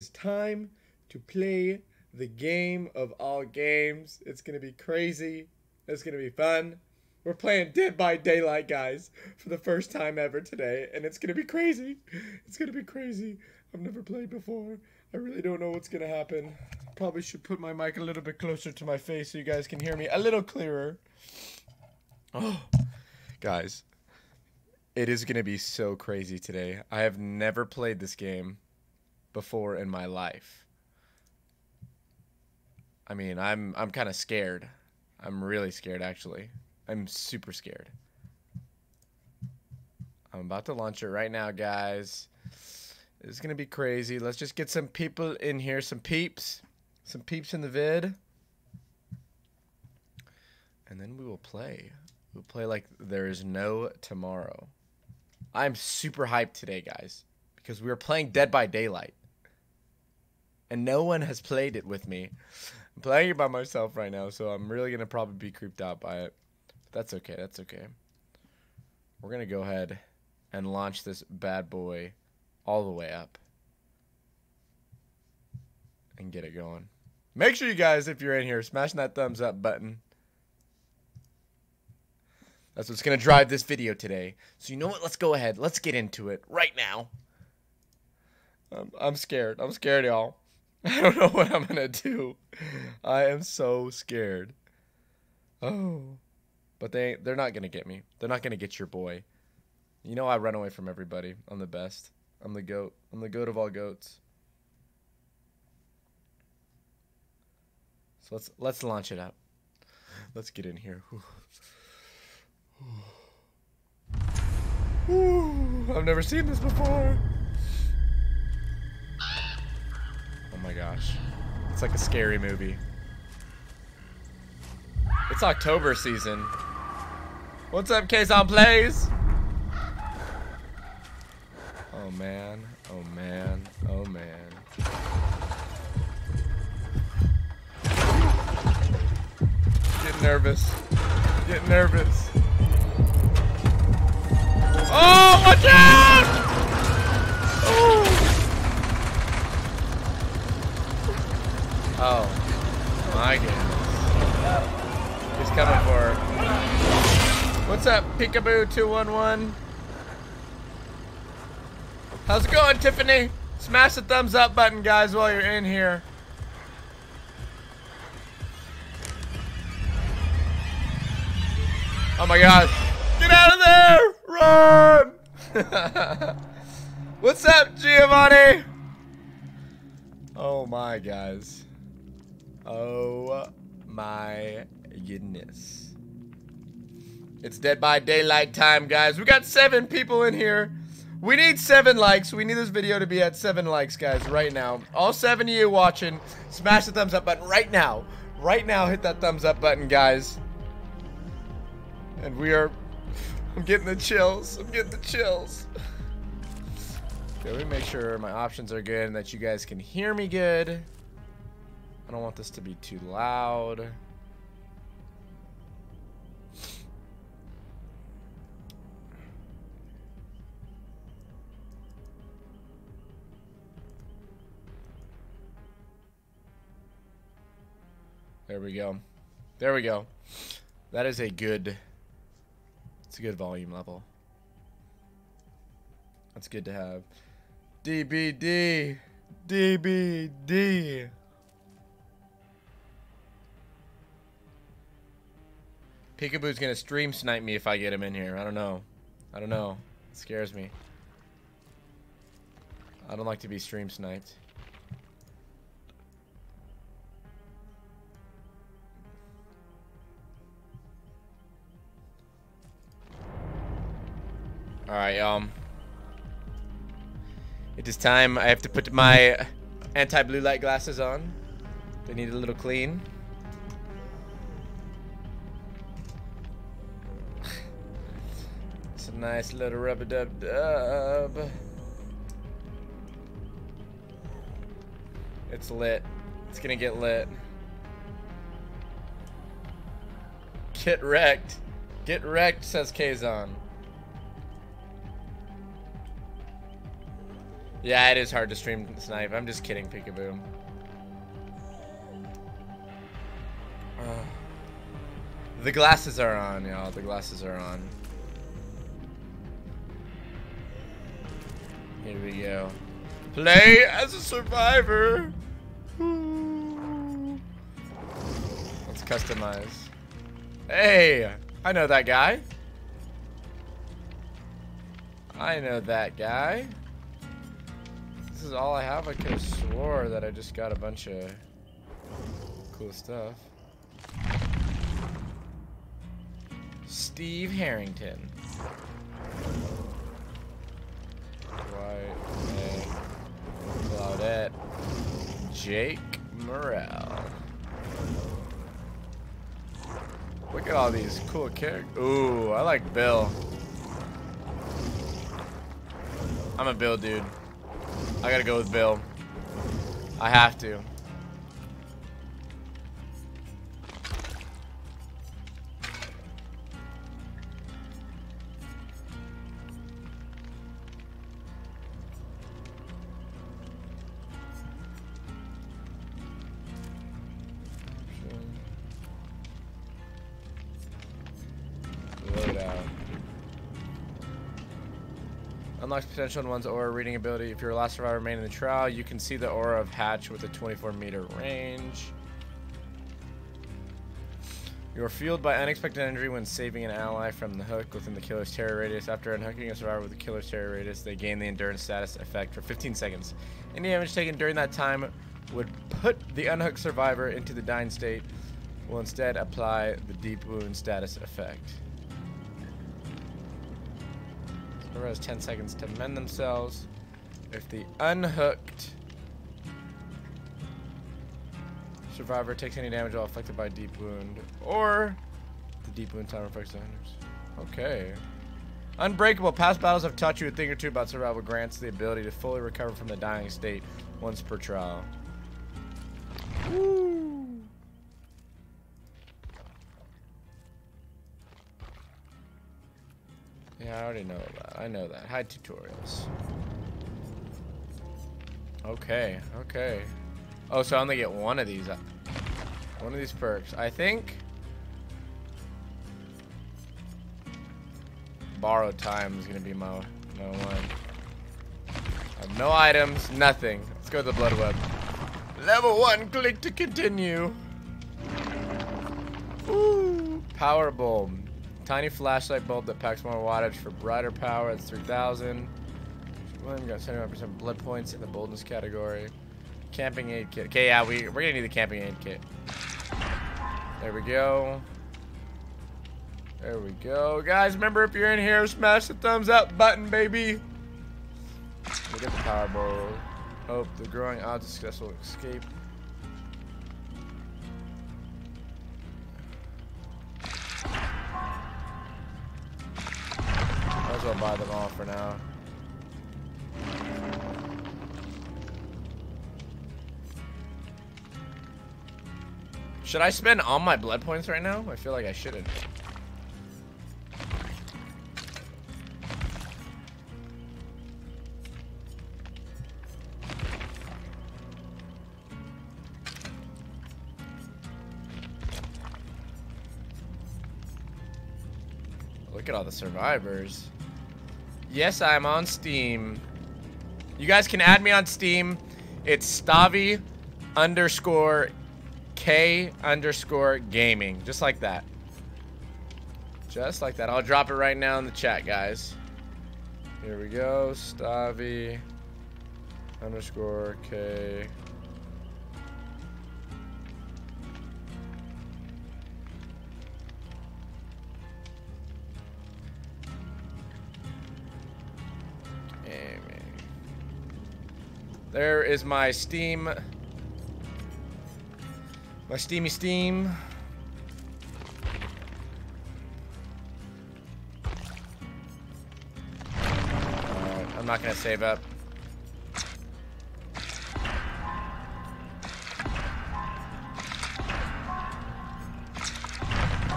It's time to play the game of all games. It's gonna be crazy. It's gonna be fun. We're playing Dead by Daylight, guys, for the first time ever today, and it's gonna be crazy. It's gonna be crazy. I've never played before. I really don't know what's gonna happen. Probably should put my mic a little bit closer to my face so you guys can hear me a little clearer. Oh, guys, it is gonna be so crazy today. I have never played this game before in my life. I mean, I'm I'm kind of scared. I'm really scared actually. I'm super scared. I'm about to launch it right now, guys. It's going to be crazy. Let's just get some people in here, some peeps. Some peeps in the vid. And then we will play. We'll play like there is no tomorrow. I'm super hyped today, guys, because we are playing Dead by Daylight. And no one has played it with me. I'm playing it by myself right now, so I'm really going to probably be creeped out by it. But that's okay. That's okay. We're going to go ahead and launch this bad boy all the way up and get it going. Make sure you guys, if you're in here, smash that thumbs up button. That's what's going to drive this video today. So you know what? Let's go ahead. Let's get into it right now. I'm, I'm scared. I'm scared, y'all. I don't know what I'm to do. I am so scared. Oh. But they, they're not to get me. They're not to get your boy. You know I run away from everybody. I'm the best. I'm the goat. I'm the goat of all goats. So let's let's launch it up. Let's get in here. I've never seen this before. Oh my gosh. It's like a scary movie. It's October season. What's up, Kazon Plays? Oh man, oh man, oh man. Get nervous. Get nervous. Oh, watch out! Oh, oh my goodness. He's coming for her. What's up, Peekaboo211? How's it going, Tiffany? Smash the thumbs up button, guys, while you're in here. Oh my god. Get out of there! Run! What's up, Giovanni? Oh my, guys. Oh my goodness. It's Dead by Daylight time, guys. We got seven people in here. We need seven likes. We need this video to be at seven likes, guys, right now. All seven of you watching, smash the thumbs up button right now. Right now, hit that thumbs up button, guys. And we are... I'm getting the chills. I'm getting the chills. Okay, let me make sure my options are good and that you guys can hear me good. I don't want this to be too loud. There we go. There we go. That is a good, it's a good volume level. That's good to have. DBD. DBD. Peekaboo's gonna stream snipe me if I get him in here. I don't know. I don't know. It scares me. I don't like to be stream sniped. Alright, um. It is time. I have to put my anti-blue light glasses on. They need a little clean. Nice little rubber dub dub. It's lit. It's gonna get lit. Get wrecked. Get wrecked, says Kazon. Yeah, it is hard to stream snipe. I'm just kidding, Peekaboo. Uh, the glasses are on, y'all. The glasses are on. Here we go. Play as a survivor. Let's customize. Hey, I know that guy. I know that guy. This is all I have. I could have swore that I just got a bunch of cool stuff. Steve Harrington. Dwight A. Claudette. Jake Morrell. Look at all these cool characters. Ooh, I like Bill. I'm a Bill dude. I gotta go with Bill. I have to. Potential in one's aura reading ability. If you're a last survivor remaining in the trial, you can see the aura of Hatch with a 24 meter range. You are fueled by unexpected energy when saving an ally from the hook within the killer's terror radius. After unhooking a survivor with the killer's terror radius, they gain the endurance status effect for 15 seconds. Any damage taken during that time would put the unhooked survivor into the dying state. Will instead apply the deep wound status effect. Has 10 seconds to mend themselves. If the unhooked survivor takes any damage while affected by deep wound, or the deep wound time affects the hunters. Okay. Unbreakable. Past battles have taught you a thing or two about survival grants the ability to fully recover from the dying state once per trial. Woo. Already know that. I know that. Hide tutorials. Okay, okay. Oh, so I only get one of these. Uh, one of these perks. I think... Borrowed time is going to be my, my one. I have no items, nothing. Let's go to the blood web. Level 1, click to continue. Ooh, power bulb. Tiny flashlight bulb that packs more wattage for brighter power. That's 3,000. William got 71% blood points in the boldness category. Camping aid kit. Okay, yeah, we, we're gonna need the camping aid kit. There we go. There we go. Guys, remember if you're in here, smash the thumbs up button, baby. We get the power bulb. Hope the growing odds of successful escape well buy them all for now. Should I spend all my blood points right now? I feel like I shouldn't. Look at all the survivors. Yes, I'm on Steam. You guys can add me on Steam. It's Stavi underscore K underscore gaming. Just like that. Just like that. I'll drop it right now in the chat, guys. Here we go. Stavi underscore K There is my Steam. My Steamy Steam. I'm not to save up.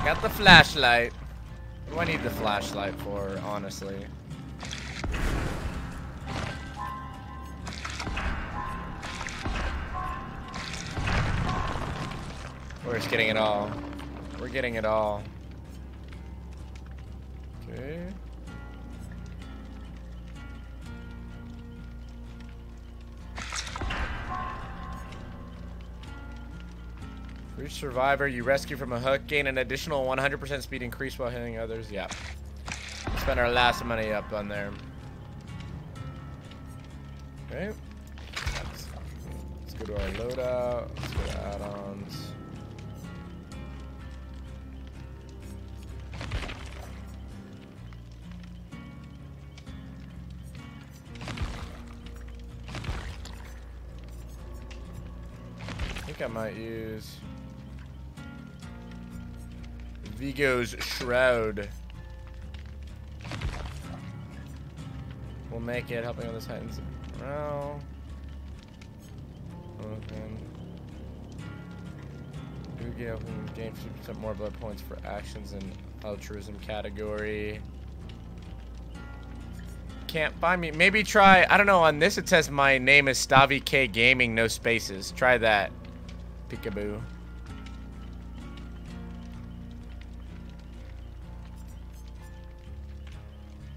Got the flashlight. What do I need the flashlight for, honestly? We're just getting it all. We're getting it all. Okay. For each survivor you rescue from a hook, gain an additional 100% speed increase while hitting others. Yeah. Spend our last money up on there. Okay. Let's, let's go to our loadout. Let's go to add-ons. I might use Vigo's Shroud. We'll make it, helping on the Titans. Morale. Open. Boogie open gain 50% more blood points for actions in altruism category. Can't find me. Maybe try, I don't know, on this it says my name is Stavi K Gaming, no spaces. Try that. Peekaboo.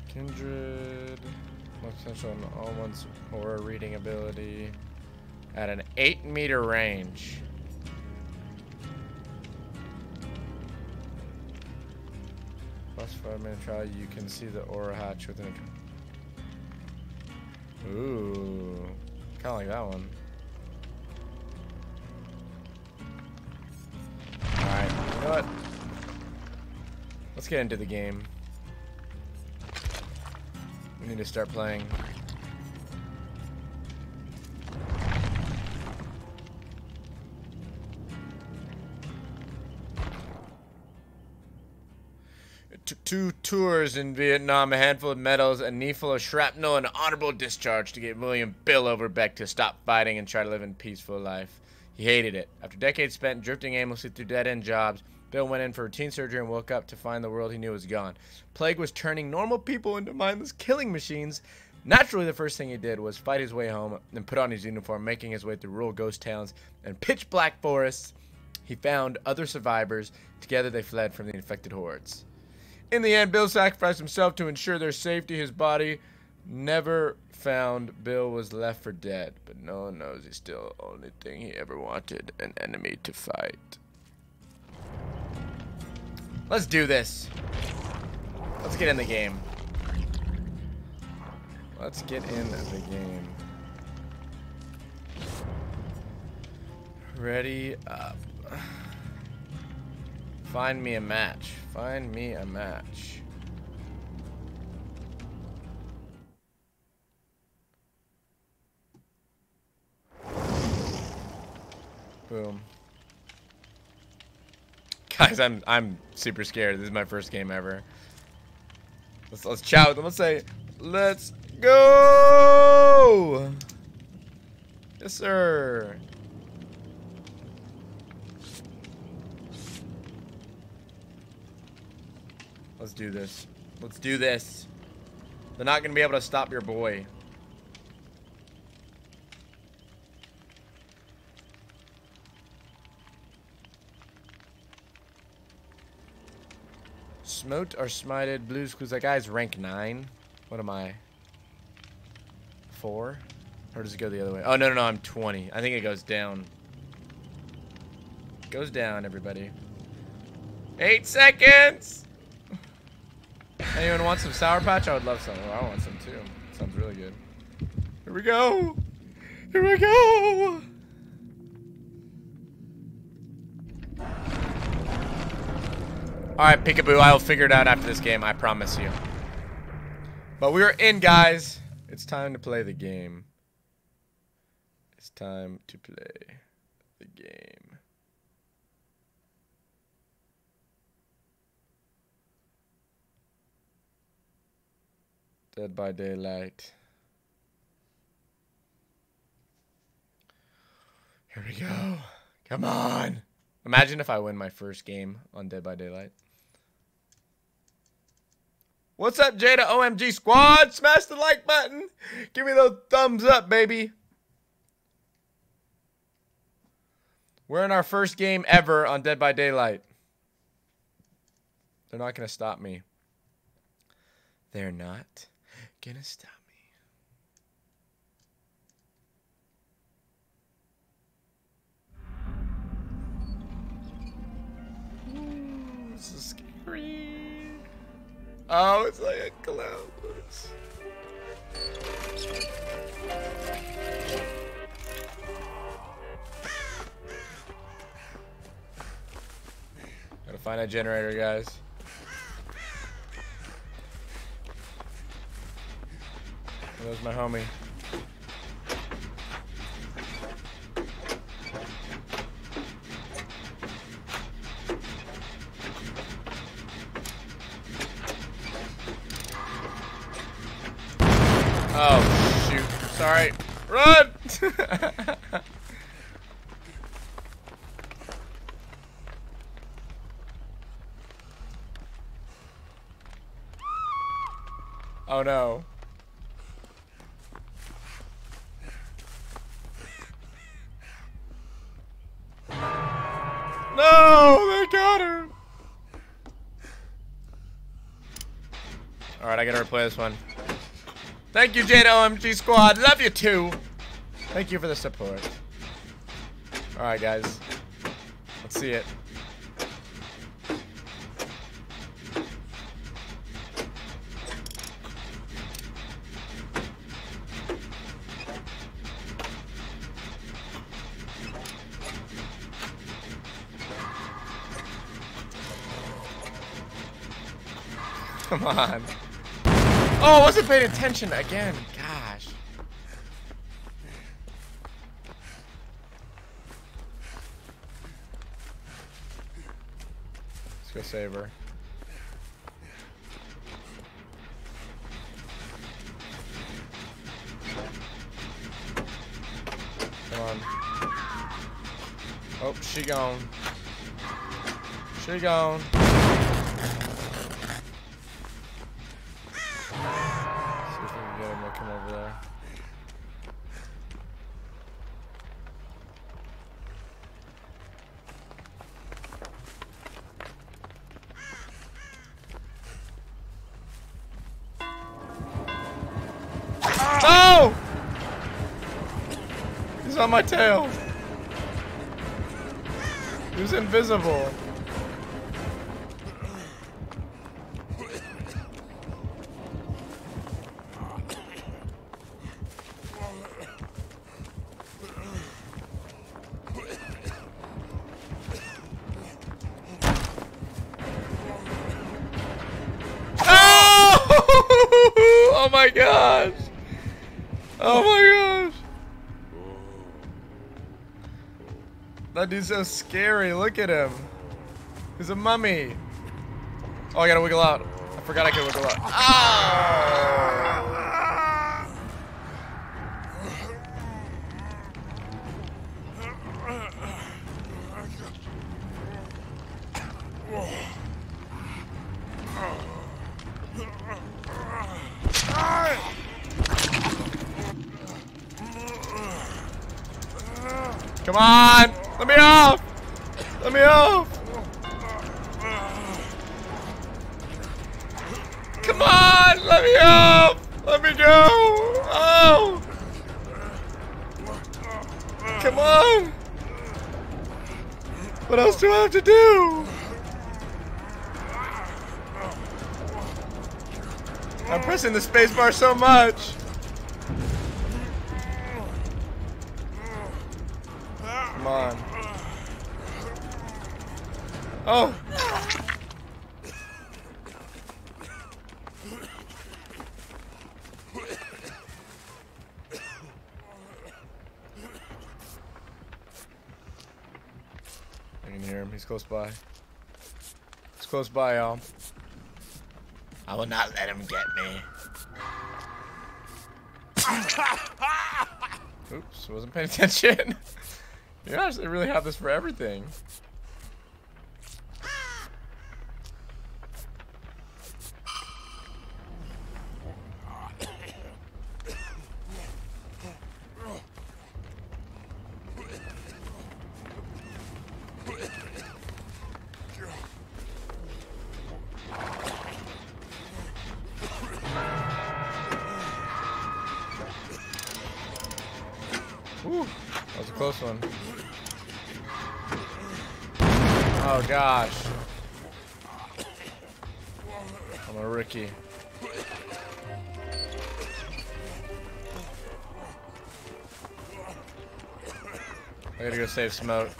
Kindred. Potential on all one's aura reading ability. At an 8 meter range. Plus 5 minute trial, you can see the aura hatch within a. Ooh. Kinda like that one. Alright, you know what? Let's get into the game. We need to start playing. Two tours in Vietnam, a handful of medals, a knee full of shrapnel, and an honorable discharge to get William Bill Overbeck to stop fighting and try to live a peaceful life. He hated it. After decades spent drifting aimlessly through dead-end jobs, Bill went in for routine surgery and woke up to find the world he knew was gone. Plague was turning normal people into mindless killing machines. Naturally, the first thing he did was fight his way home and put on his uniform, making his way through rural ghost towns and pitch black forests. He found other survivors. Together, they fled from the infected hordes. In the end, Bill sacrificed himself to ensure their safety. His body never found. Bill was left for dead, but no one knows he's still the only thing he ever wanted an enemy to fight. Let's do this. Let's get in the game. Let's get in the game. Ready up. Find me a match. Find me a match. Boom. Guys, I'm I'm super scared. This is my first game ever. Let's let's chat with them. Let's say, let's go. Yes, sir. Let's do this. Let's do this. They're not gonna be able to stop your boy. Smote or smited blues clues. That guy's rank 9. What am I? 4? Or does it go the other way? Oh, no, no, no. I'm 20. I think it goes down. Goes down, everybody. Eight seconds! Anyone want some Sour Patch? I would love some. I want some too. Sounds really good. Here we go! Here we go! Alright, Peekaboo, I'll figure it out after this game, I promise you. But we're in, guys. It's time to play the game. It's time to play the game. Dead by Daylight. Here we go. Come on. Imagine if I win my first game on Dead by Daylight. What's up, Jada OMG Squad? Smash the like button. Give me those thumbs up, baby. We're in our first game ever on Dead by Daylight. They're not going to stop me. They're not going to stop me. Ooh, this is scary. Oh, it's like a cloud. Gotta find that generator, guys. There's my homie. Oh, shoot. Sorry. Run! oh no. No, they got her. All right, I gotta replay this one. Thank you, Jada OMG Squad. Love you too. Thank you for the support. All right, guys. Let's see it. Come on. Oh, I wasn't paying attention again. Gosh. Her. Come on. Oh, she gone. She gone. My tail. He was invisible. Dude's so scary. Look at him. He's a mummy. Oh, I gotta wiggle out. I forgot I could wiggle out. Ah! Come on! Let me off! Let me off! Come on! Let me off! Let me go! Oh! Come on! What else do I have to do? I'm pressing the spacebar so much. Come on. Oh. I can hear him. He's close by. He's close by, y'all. I will not let him get me. Wasn't paying attention. you actually really have this for everything. Was a close one. Oh gosh. I'm a Ricky. I gotta go save smoke.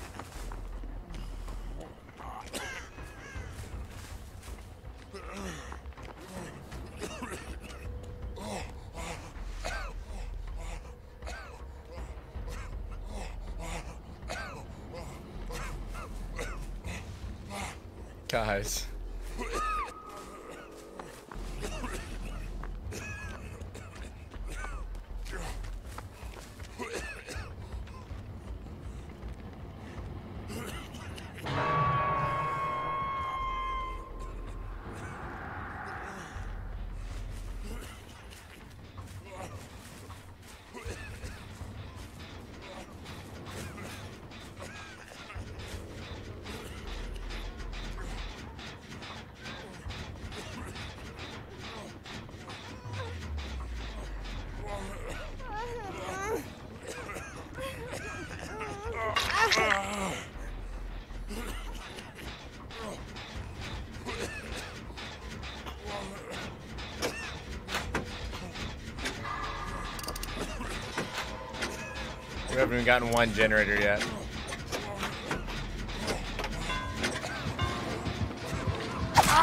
Haven't gotten one generator yet.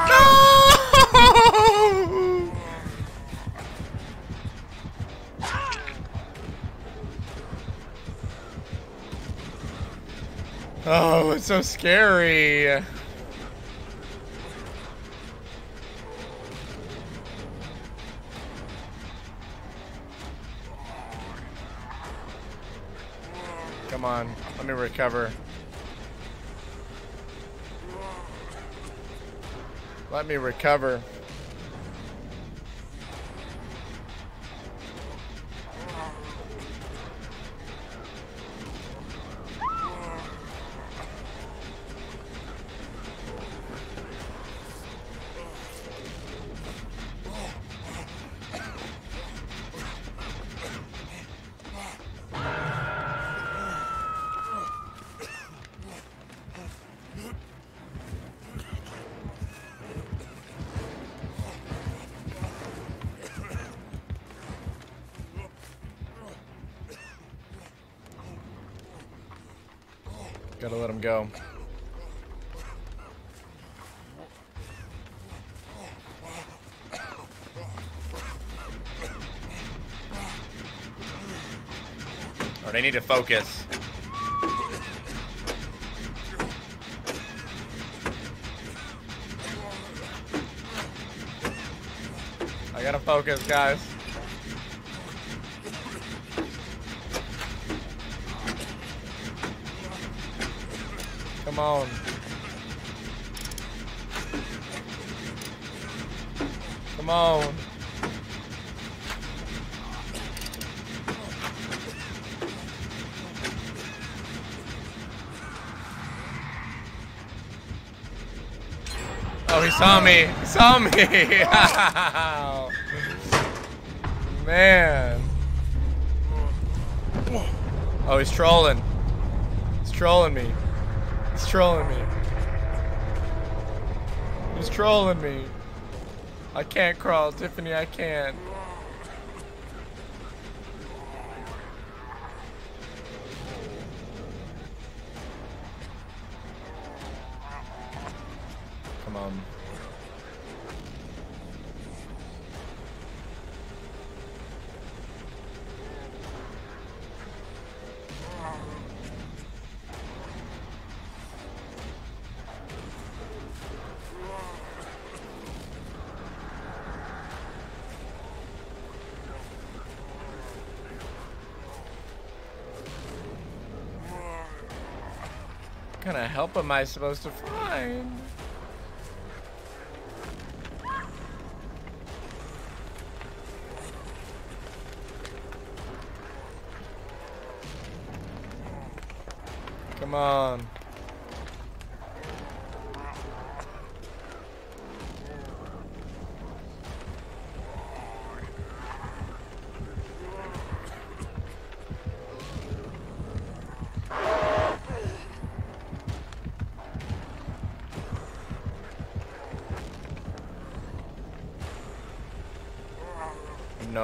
No! Oh, it's so scary. Recover. Let me recover. They need to focus. I gotta focus, guys. Come on. Come on. Oh, he saw me. He saw me. Man. Oh, he's trolling. He's trolling me. He's trolling me. He's trolling me. I can't crawl, Tiffany, I can't. Help am I supposed to find? Come on.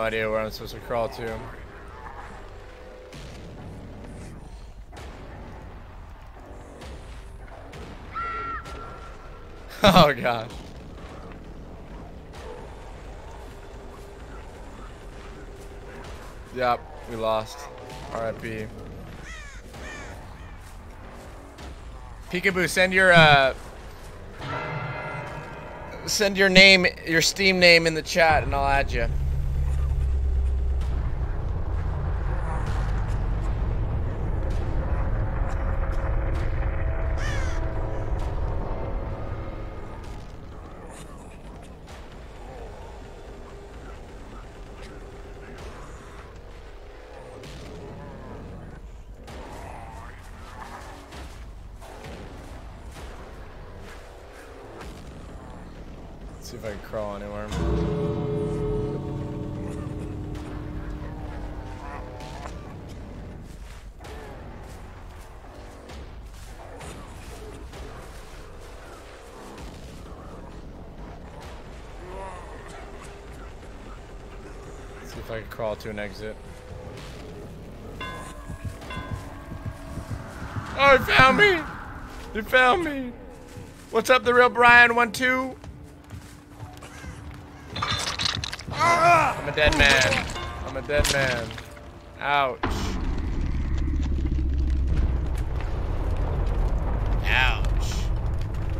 Idea where I'm supposed to crawl to. Oh gosh. Yep, we lost. RIP. Peekaboo, send your uh send your name, your Steam name in the chat and I'll add you. To an exit. Oh, he found me! He found me! What's up, the real Brian? One, two. I'm a dead man. I'm a dead man. Ouch. Ouch.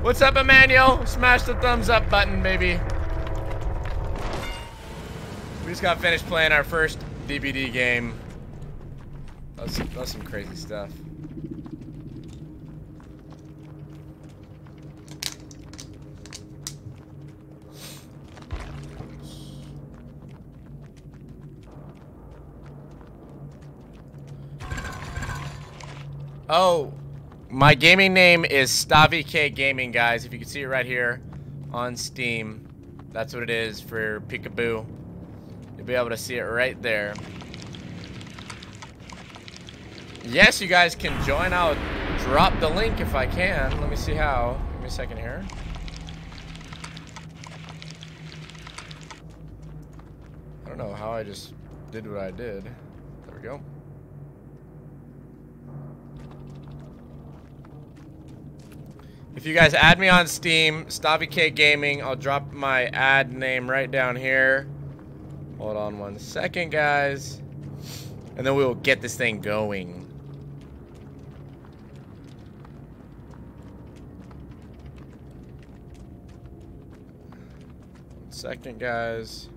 What's up, Emmanuel? Smash the thumbs up button, baby. We just got finished playing our first DBD game. That's, that's some crazy stuff. Oh, my gaming name is Stavi K Gaming, guys. If you can see it right here on Steam, that's what it is for Peekaboo. Be able to see it right there. Yes, you guys can join. I'll drop the link if I can. Let me see how. Give me a second here. I don't know how I just did what I did. There we go. If you guys add me on Steam, Stavi Gaming, I'll drop my ad name right down here. Hold on one second, guys. And then we will get this thing going. Second, guys.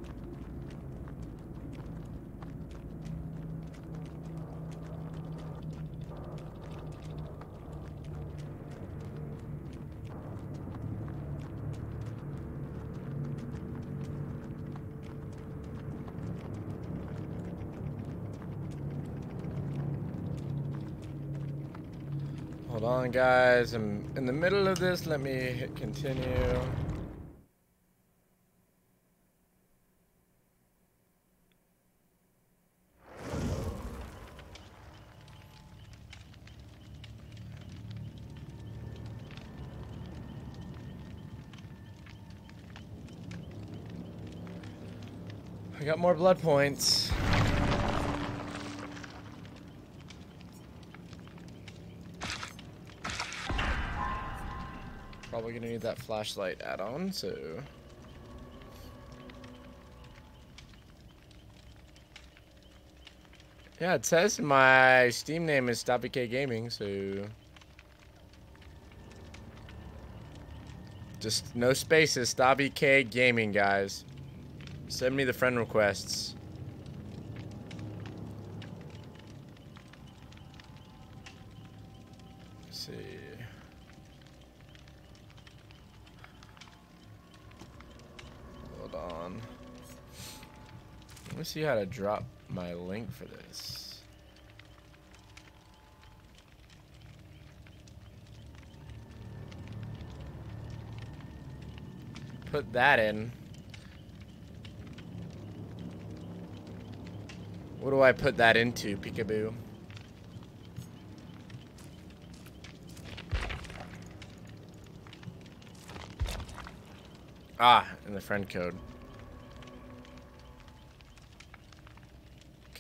Hold on, guys. I'm in the middle of this. Let me hit continue. I got more blood points. Probably gonna need that flashlight add-on, so... Yeah, it says my Steam name is K Gaming, so... Just no spaces, K Gaming, guys. Send me the friend requests. See how to drop my link for this. Put that in. What do I put that into, Peekaboo? Ah, in the friend code.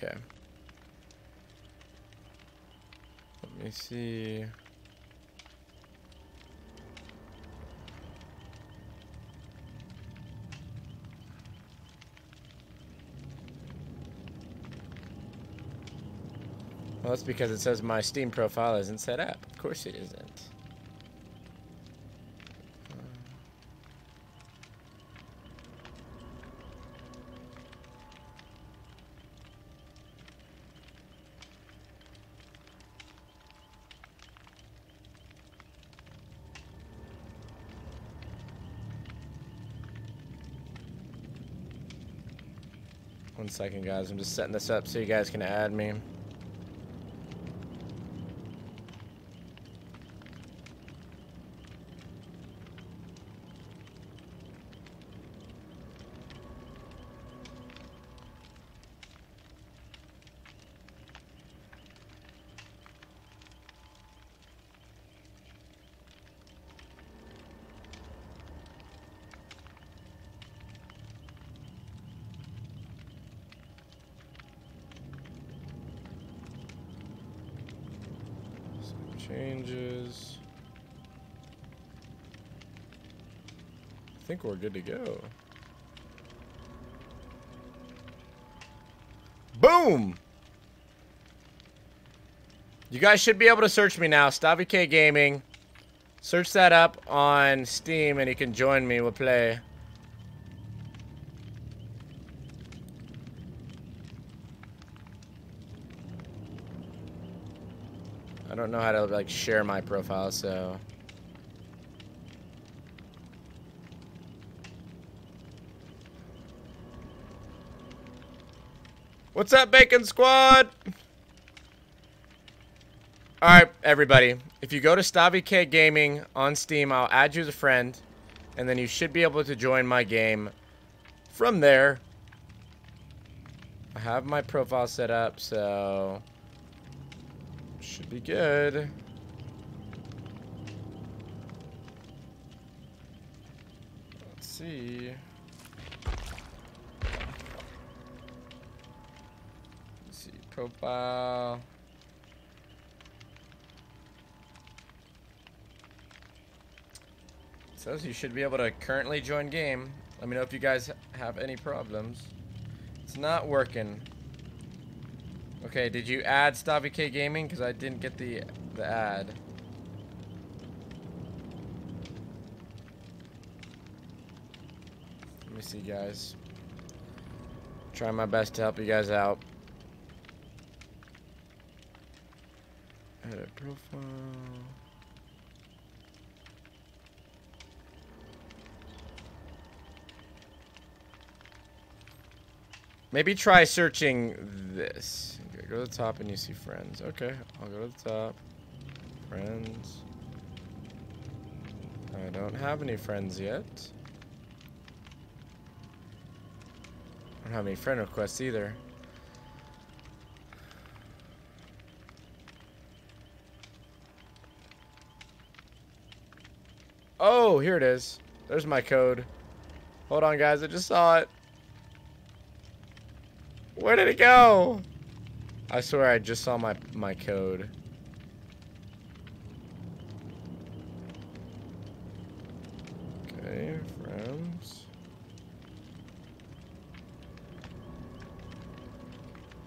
Okay. Let me see. Well, that's because it says my Steam profile isn't set up. Of course it isn't. Second, guys. I'm just setting this up so you guys can add me. Some changes. I think we're good to go. Boom! You guys should be able to search me now. StaviK Gaming. Search that up on Steam and you can join me. We'll play. I don't know how to like share my profile, so What's up, Bacon Squad? Alright, everybody. If you go to StaviK Gaming on Steam, I'll add you as a friend. And then you should be able to join my game from there. I have my profile set up, so... Should be good. It says you should be able to currently join game. Let me know if you guys have any problems. It's not working. Okay, did you add StaviK Gaming? Because I didn't get the the ad. Let me see, guys. Try my best to help you guys out. Edit profile. Maybe try searching this. Okay, go to the top and you see friends. Okay, I'll go to the top. Friends. I don't have any friends yet. I don't have any friend requests either. Oh, here it is. There's my code. Hold on, guys. I just saw it. Where did it go? I swear I just saw my my code. Okay, friends.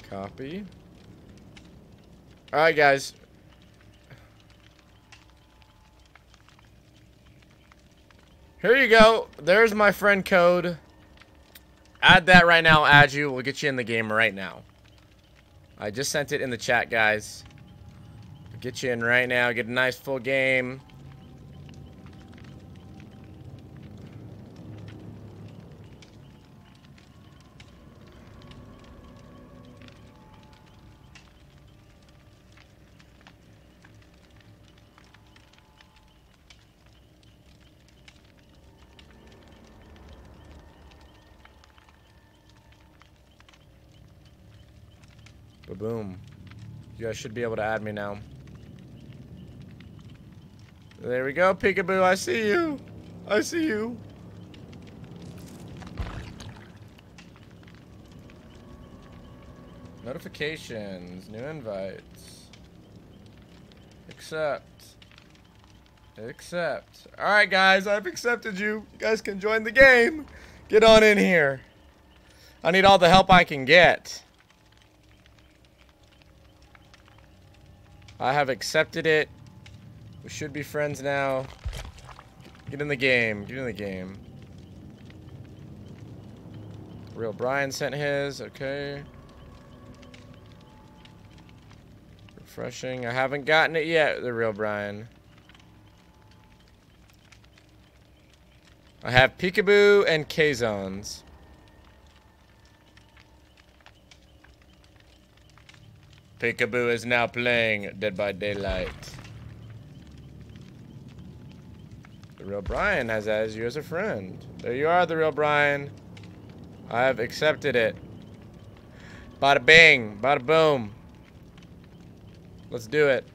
Copy. Alright, guys. Here you go. There's my friend code. Add that right now, add you. We'll get you in the game right now. I just sent it in the chat, guys. Get you in right now. Get a nice full game. Boom. You should be able to add me now. There we go, peekaboo. I see you. I see you. Notifications, new invites. Accept. Accept. Alright, guys, I've accepted you. You guys can join the game. Get on in here. I need all the help I can get. I have accepted it. We should be friends now. Get in the game. Get in the game. Real Brian sent his. Okay. Refreshing. I haven't gotten it yet, the real Brian. I have Peekaboo and K-Zones. Peekaboo is now playing Dead by Daylight. The real Brian has as you as a friend. There you are, the real Brian. I have accepted it. Bada bing, bada boom. Let's do it.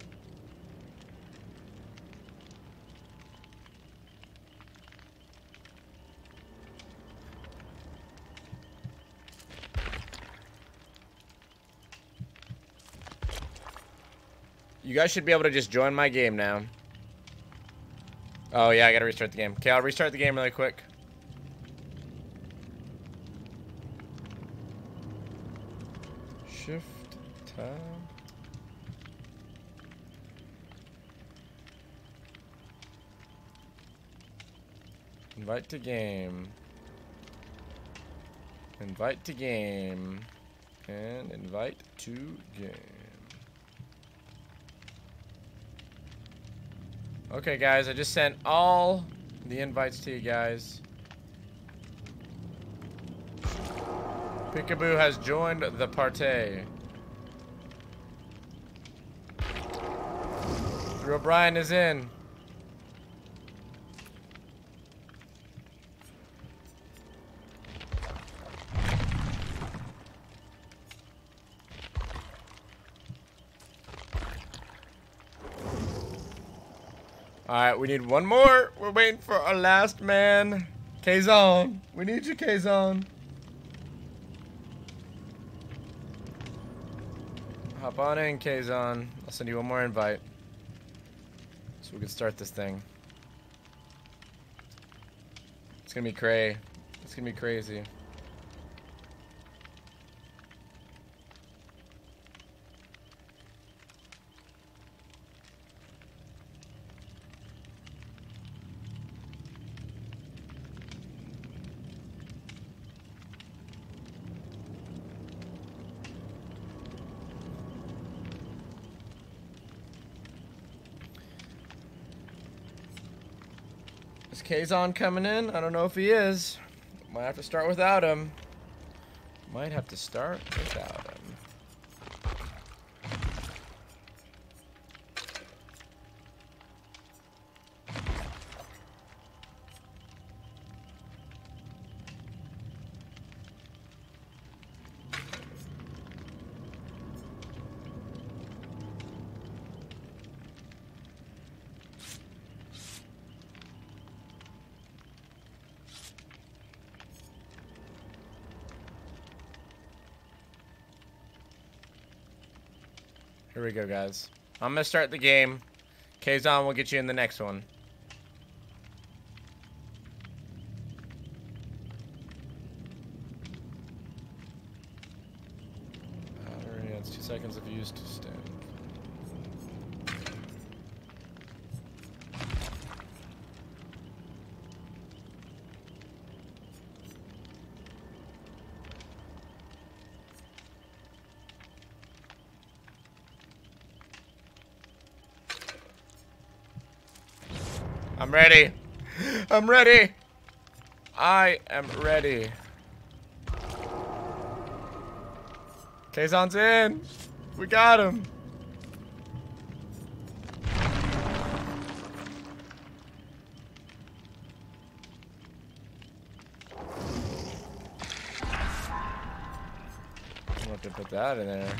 You guys should be able to just join my game now. Oh yeah, I gotta restart the game. Okay, I'll restart the game really quick. Shift, tab. Invite to game. Invite to game. And invite to game. Okay, guys, I just sent all the invites to you guys. Peekaboo has joined the party. Drew O'Brien is in. Alright, we need one more. We're waiting for our last man. K-Zone. We need you, K-Zone. Hop on in, K-Zone. I'll send you one more invite. So we can start this thing. It's gonna be cray. It's gonna be crazy. Kazon coming in? I don't know if he is. Might have to start without him. Might have to start without him. Here we go, guys. I'm gonna start the game. Kazon will get you in the next one. Battery, that's two seconds of use to stand. I'm ready. I'm ready. I am ready. Kazon's in. We got him. I'll have to put that in there.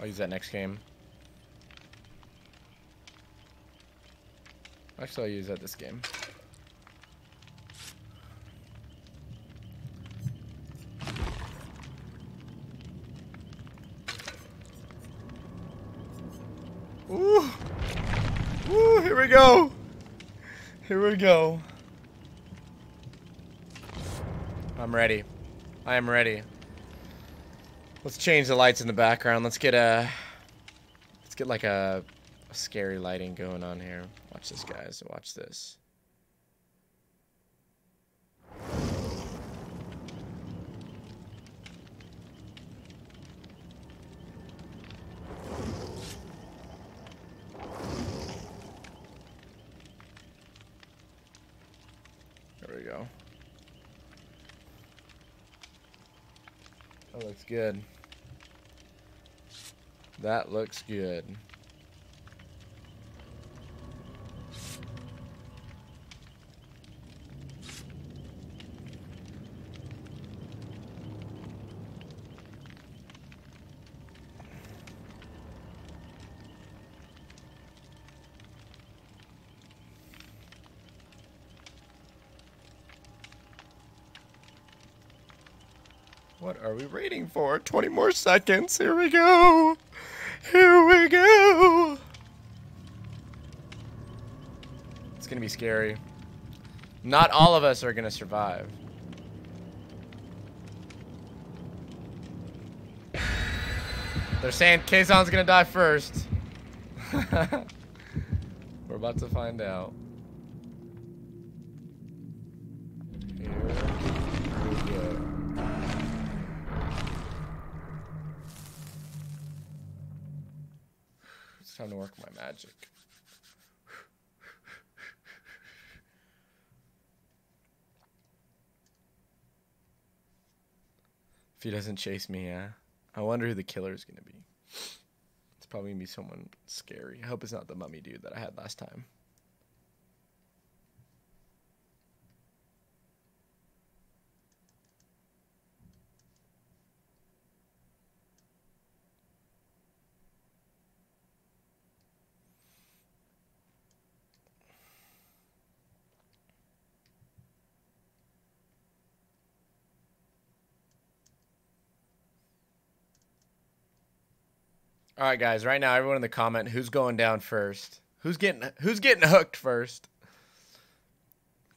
I'll use that next game. Actually, I'll use that this game. Ooh. Ooh, Here we go. Here we go. I'm ready. I am ready. Let's change the lights in the background. Let's get a let's get like a, a scary lighting going on here. Watch this guys. Watch this. There we go. That looks good. That looks good. What are we waiting for? 20 more seconds. Here we go. Here we go. It's going to be scary. Not all of us are going to survive. They're saying Kazon's going to die first. We're about to find out. Here we go. It's time to work my magic. If he doesn't chase me, yeah. I wonder who the killer is going to be. It's probably to be someone scary. I hope it's not the mummy dude that I had last time. All right, guys. Right now, everyone in the comment, who's going down first? Who's getting Who's getting hooked first?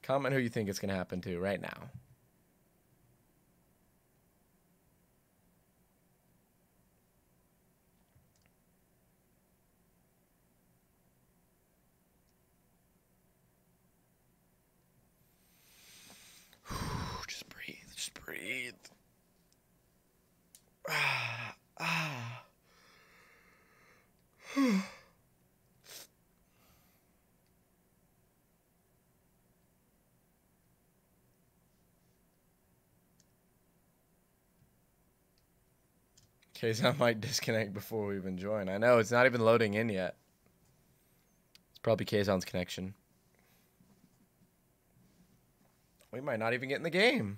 Comment who you think it's gonna happen to right now. Just breathe. Just breathe. Ah. Ah. Kazon might disconnect before we even join. I know, it's not even loading in yet. It's probably Kazon's connection. We might not even get in the game.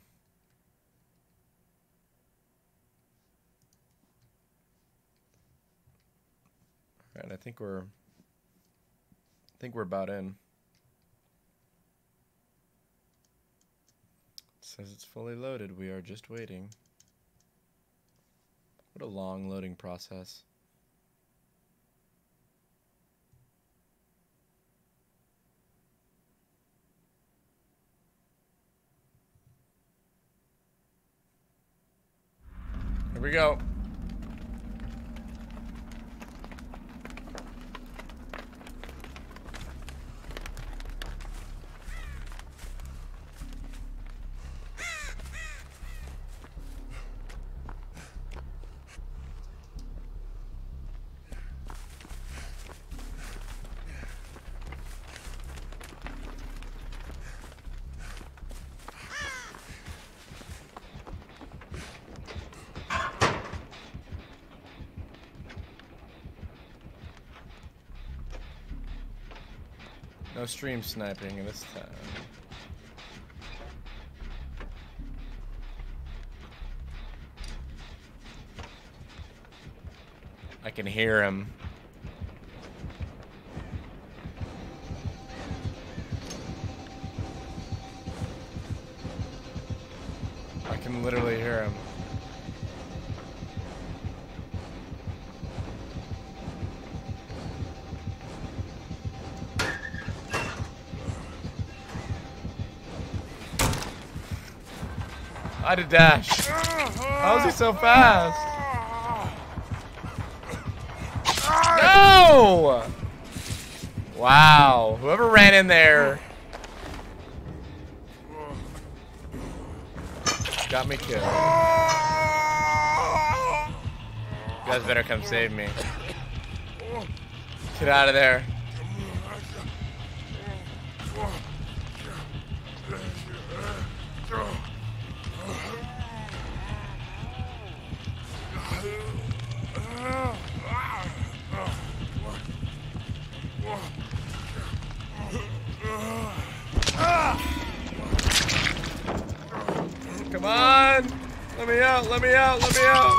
Alright, I think we're I think we're about in. It says it's fully loaded. We are just waiting. What a long loading process. Here we go. Stream sniping this time. I can hear him. I did dash. How is he so fast? No! Wow. Whoever ran in there got me killed. You guys better come save me. Get out of there. Out, let me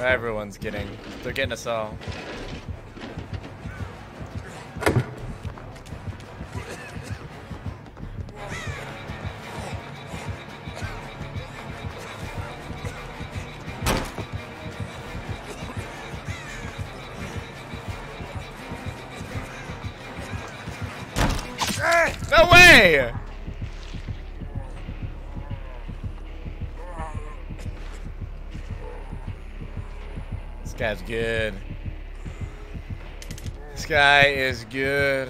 Everyone's getting, they're getting us all. Guy's good. This guy is good.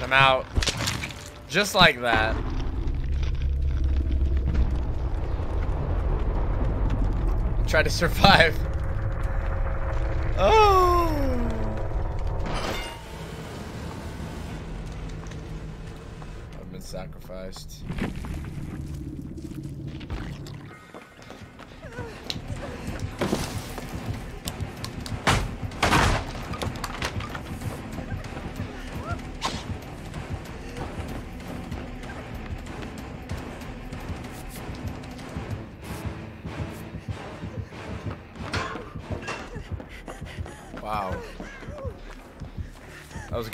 I'm out. Just like that. Try to survive.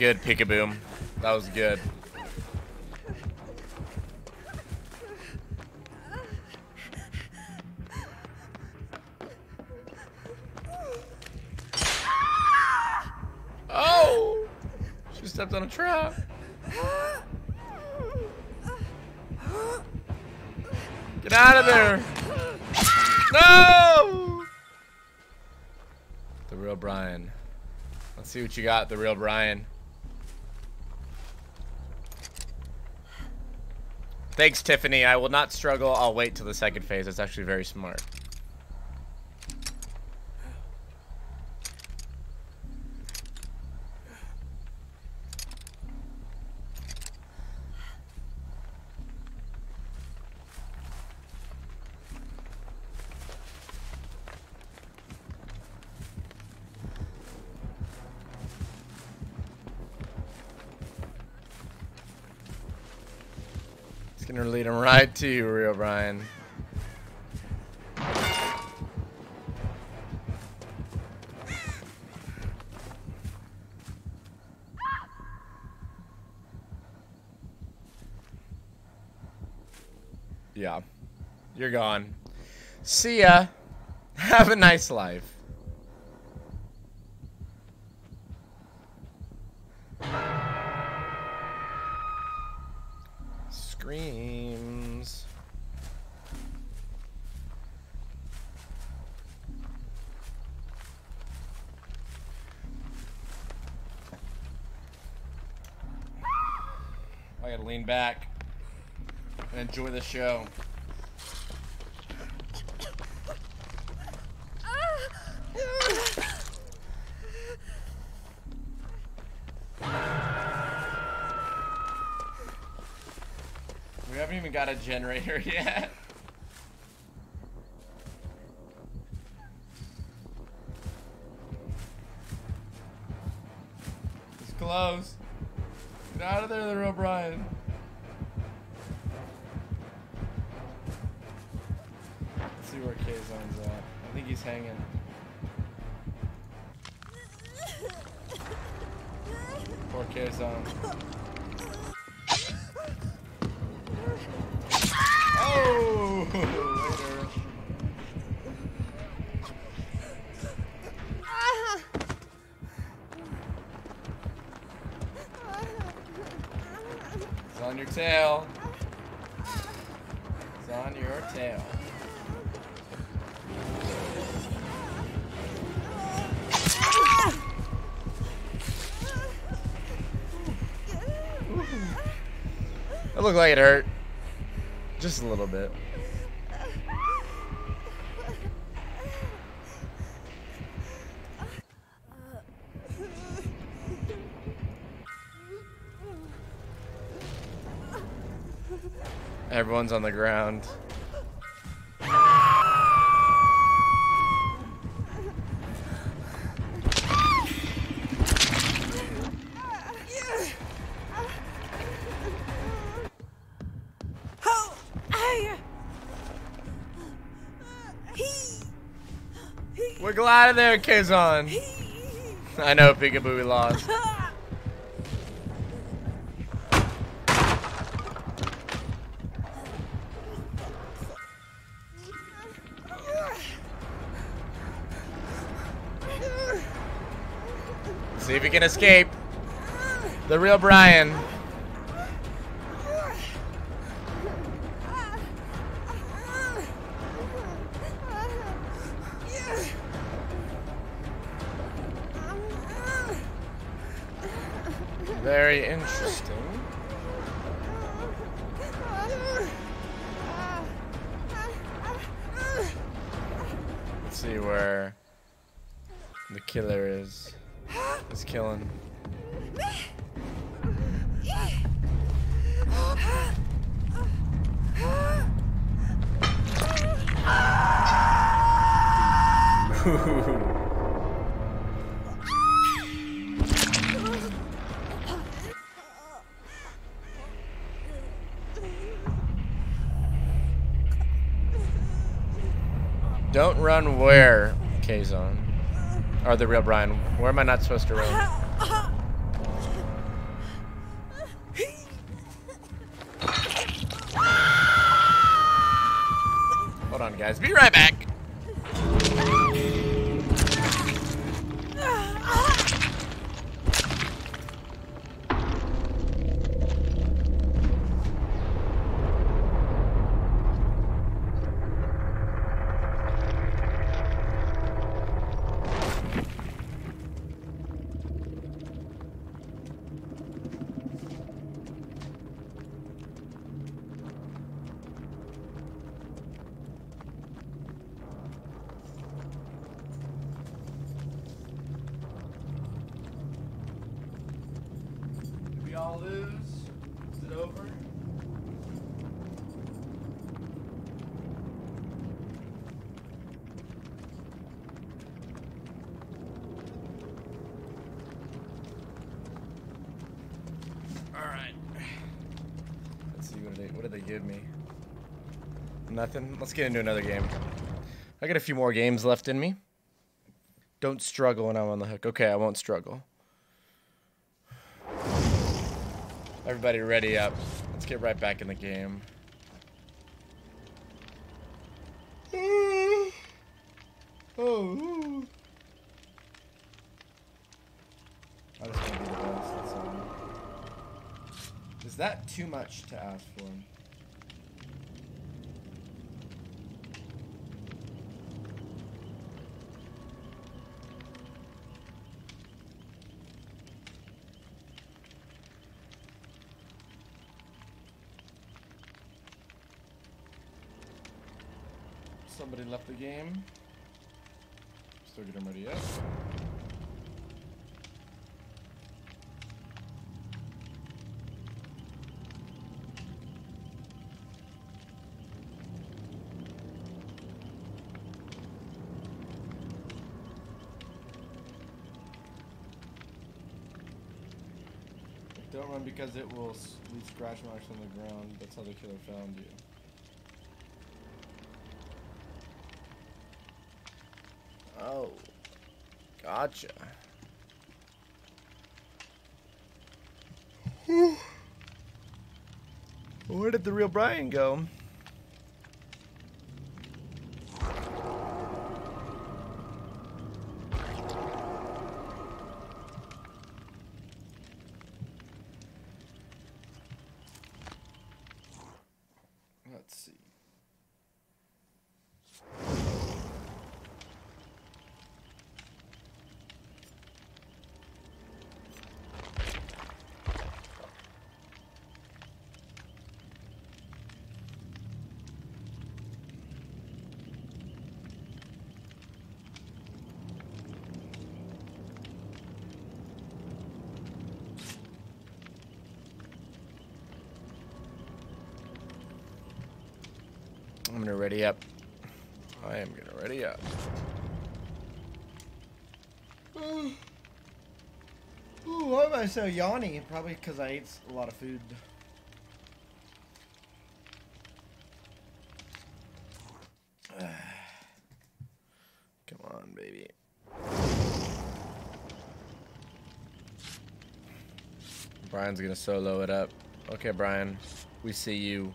Good, Peekaboom. That was good. Oh! She stepped on a trap. Get out of there! No! The real Brian. Let's see what you got, the real Brian. Thanks, Tiffany. I will not struggle. I'll wait till the second phase. That's actually very smart. To you, real Brian. Yeah. You're gone. See ya. Have a nice life. I gotta lean back. and enjoy the show. We haven't even got a generator yet. Like it hurt. Just a little bit. Everyone's on the ground. Out of there, Kazon. I know, Peekaboo, we lost. See if he can escape. The real Brian. The real Brian. Where am I not supposed to run? Hold on, guys. Be right back. Did we all lose? Is it over? All right. Let's see what did they what did they give me? Nothing. Let's get into another game. I got a few more games left in me. Don't struggle when I'm on the hook. Okay, I won't struggle. Everybody ready up. Let's get right back in the game. Mm. Oh. I just want to be the best. That's all. Is that too much to ask for? Somebody left the game. Still getting ready up. Don't run because it will leave scratch marks on the ground. That's how the killer found you. Oh, gotcha. Where did the real Brian go? Let's see. I'm gonna ready up. I am gonna ready up. Ooh, why am I so yawny? Probably because I ate a lot of food. Come on, baby. Brian's gonna solo it up. Okay, Brian. We see you.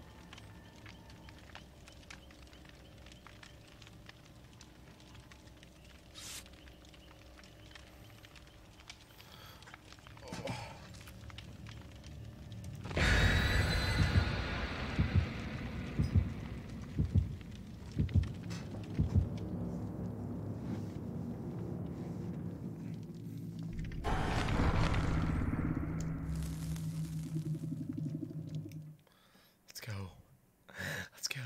Let's go. Let's go.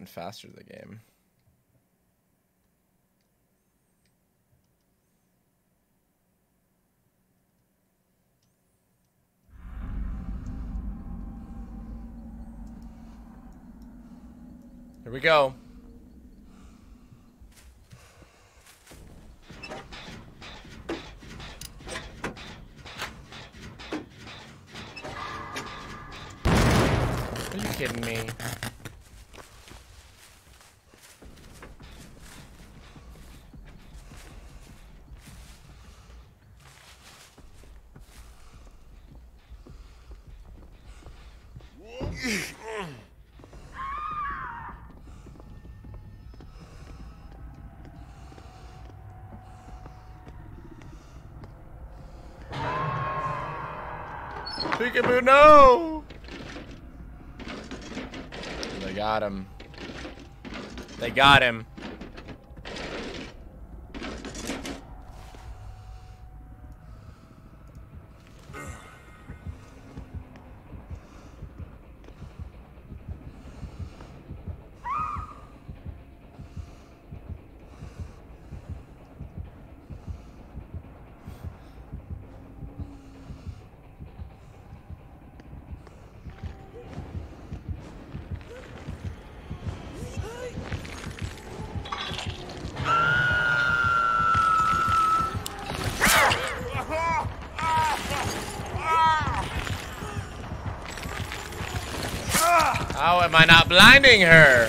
Maybe we'll get in faster the game. Here we go. Are you kidding me? Peekaboo, no! They got him. They got him. Am I not blinding her?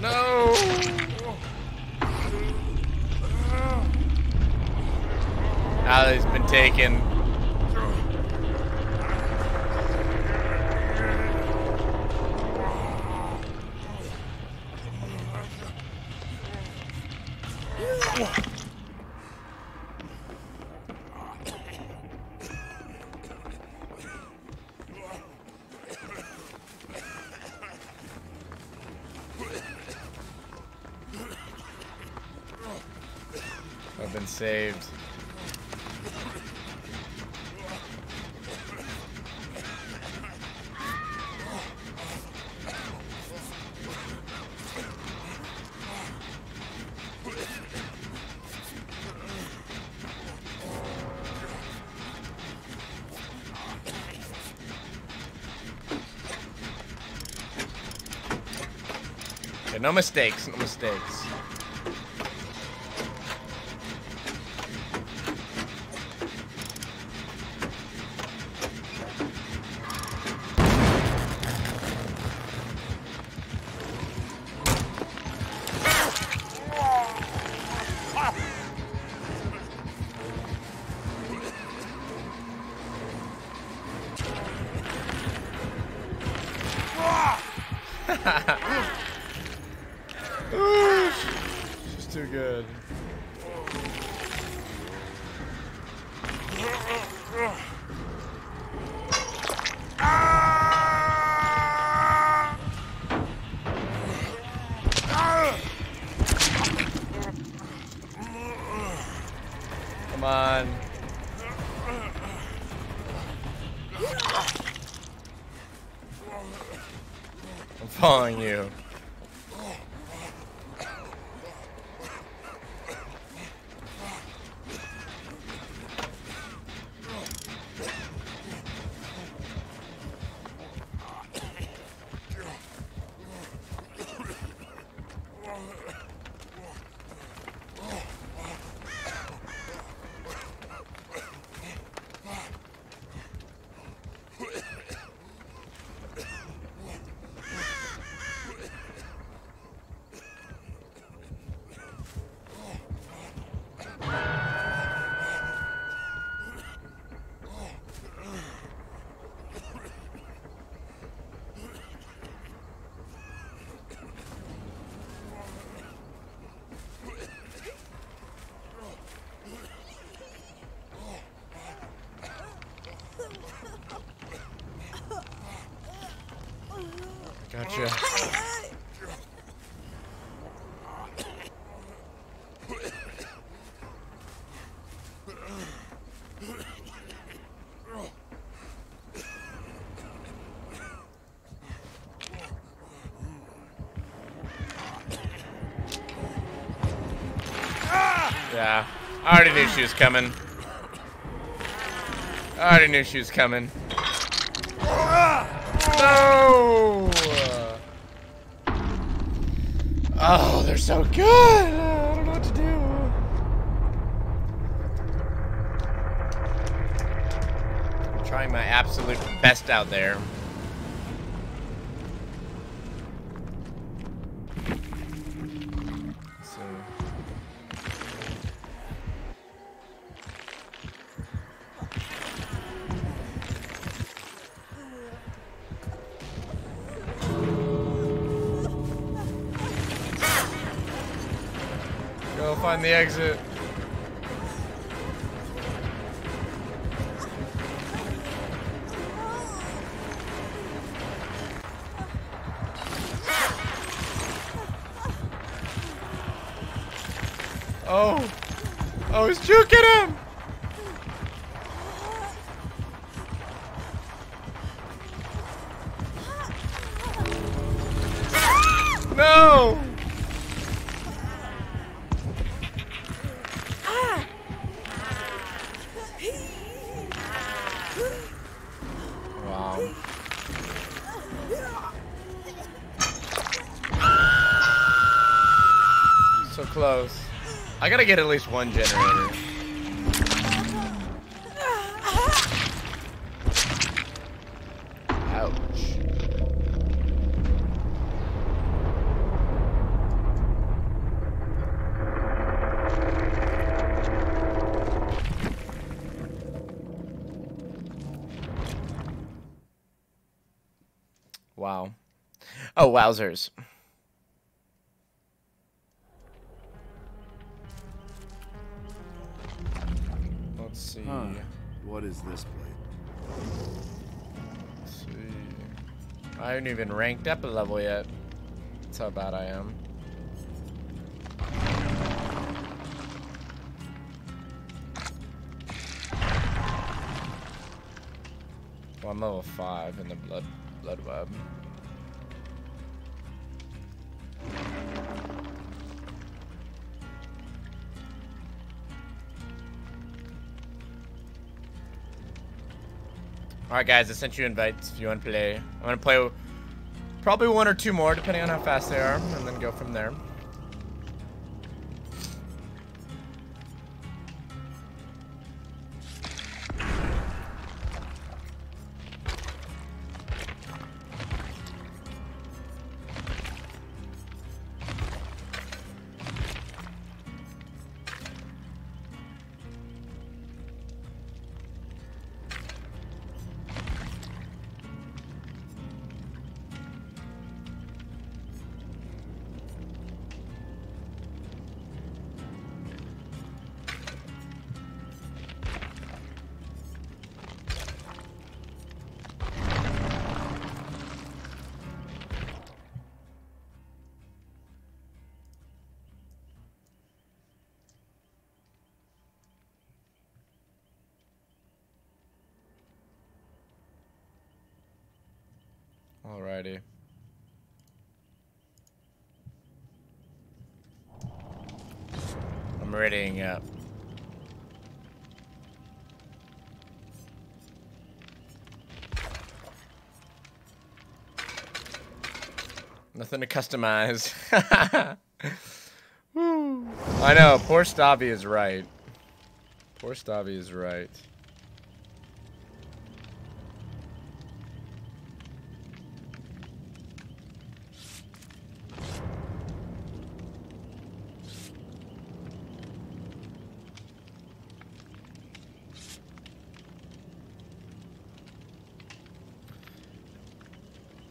No! Allie's been taken. No mistakes, no mistakes. I already knew she was coming. I already knew she was coming. No! Oh, they're so good! I don't know what to do. I'm trying my absolute best out there. Find the exit. Gotta get at least one generator. Ouch. Wow. Oh, wowzers. Haven't even ranked up a level yet. That's how bad I am. Well, I'm level 5 in the blood blood web. Alright guys, I sent you invites if you want to play. I'm gonna play probably one or two more depending on how fast they are, and then go from there. Alrighty. I'm readying up. Nothing to customize. I know, poor Stabby is right. Poor Stabby is right.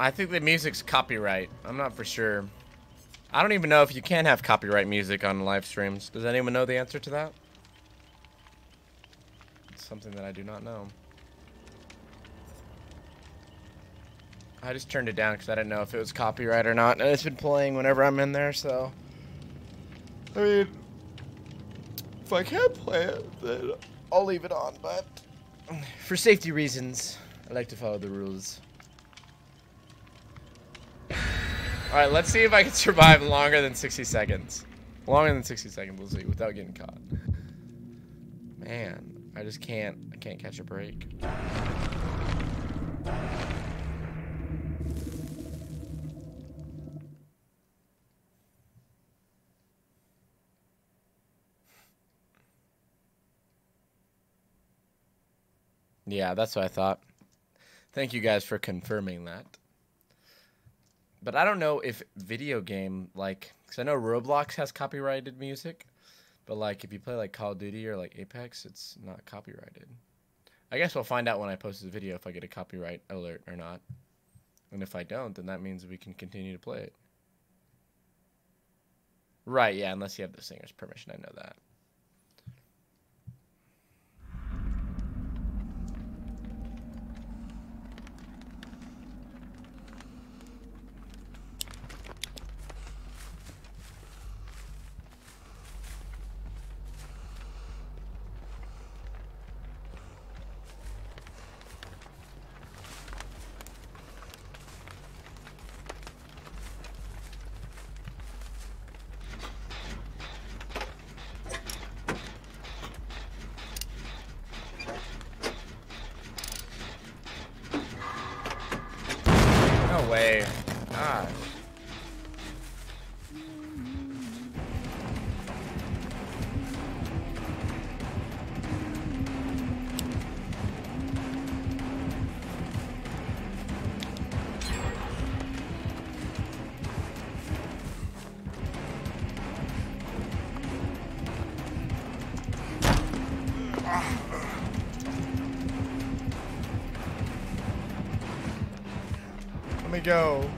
I think the music's copyright. I'm not for sure. I don't even know if you can have copyright music on live streams. Does anyone know the answer to that? It's something that I do not know. I just turned it down because I didn't know if it was copyright or not. And it's been playing whenever I'm in there, so... I mean... If I can't play it, then I'll leave it on, but... For safety reasons, I like to follow the rules. Alright, let's see if I can survive longer than 60 seconds. Longer than 60 seconds, we'll see, without getting caught. Man, I just can't, I can't catch a break. Yeah, that's what I thought. Thank you guys for confirming that. But I don't know if video game like because I know Roblox has copyrighted music, but like if you play like Call of Duty or like Apex, it's not copyrighted. I guess we'll find out when I post this video if I get a copyright alert or not. And if I don't, then that means we can continue to play it. Right, yeah, unless you have the singer's permission, I know that. Let me go.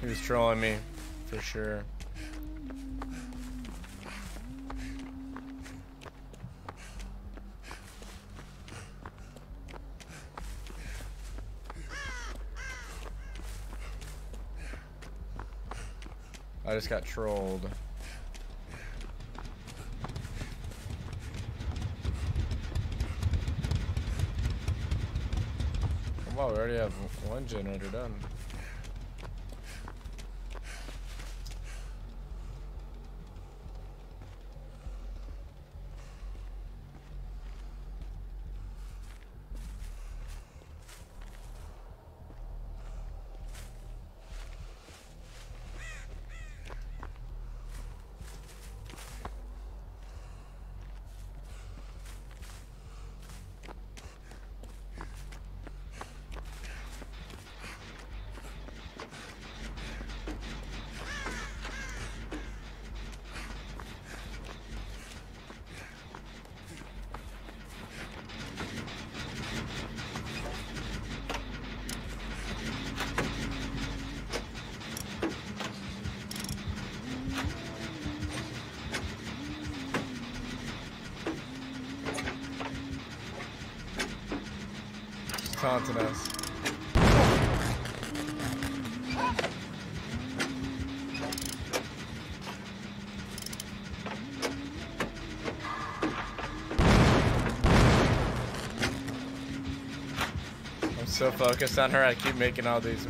He was trolling me, for sure. I just got trolled. Wow, we already have one generator done. Taunting us. I'm so focused on her, I keep making all these.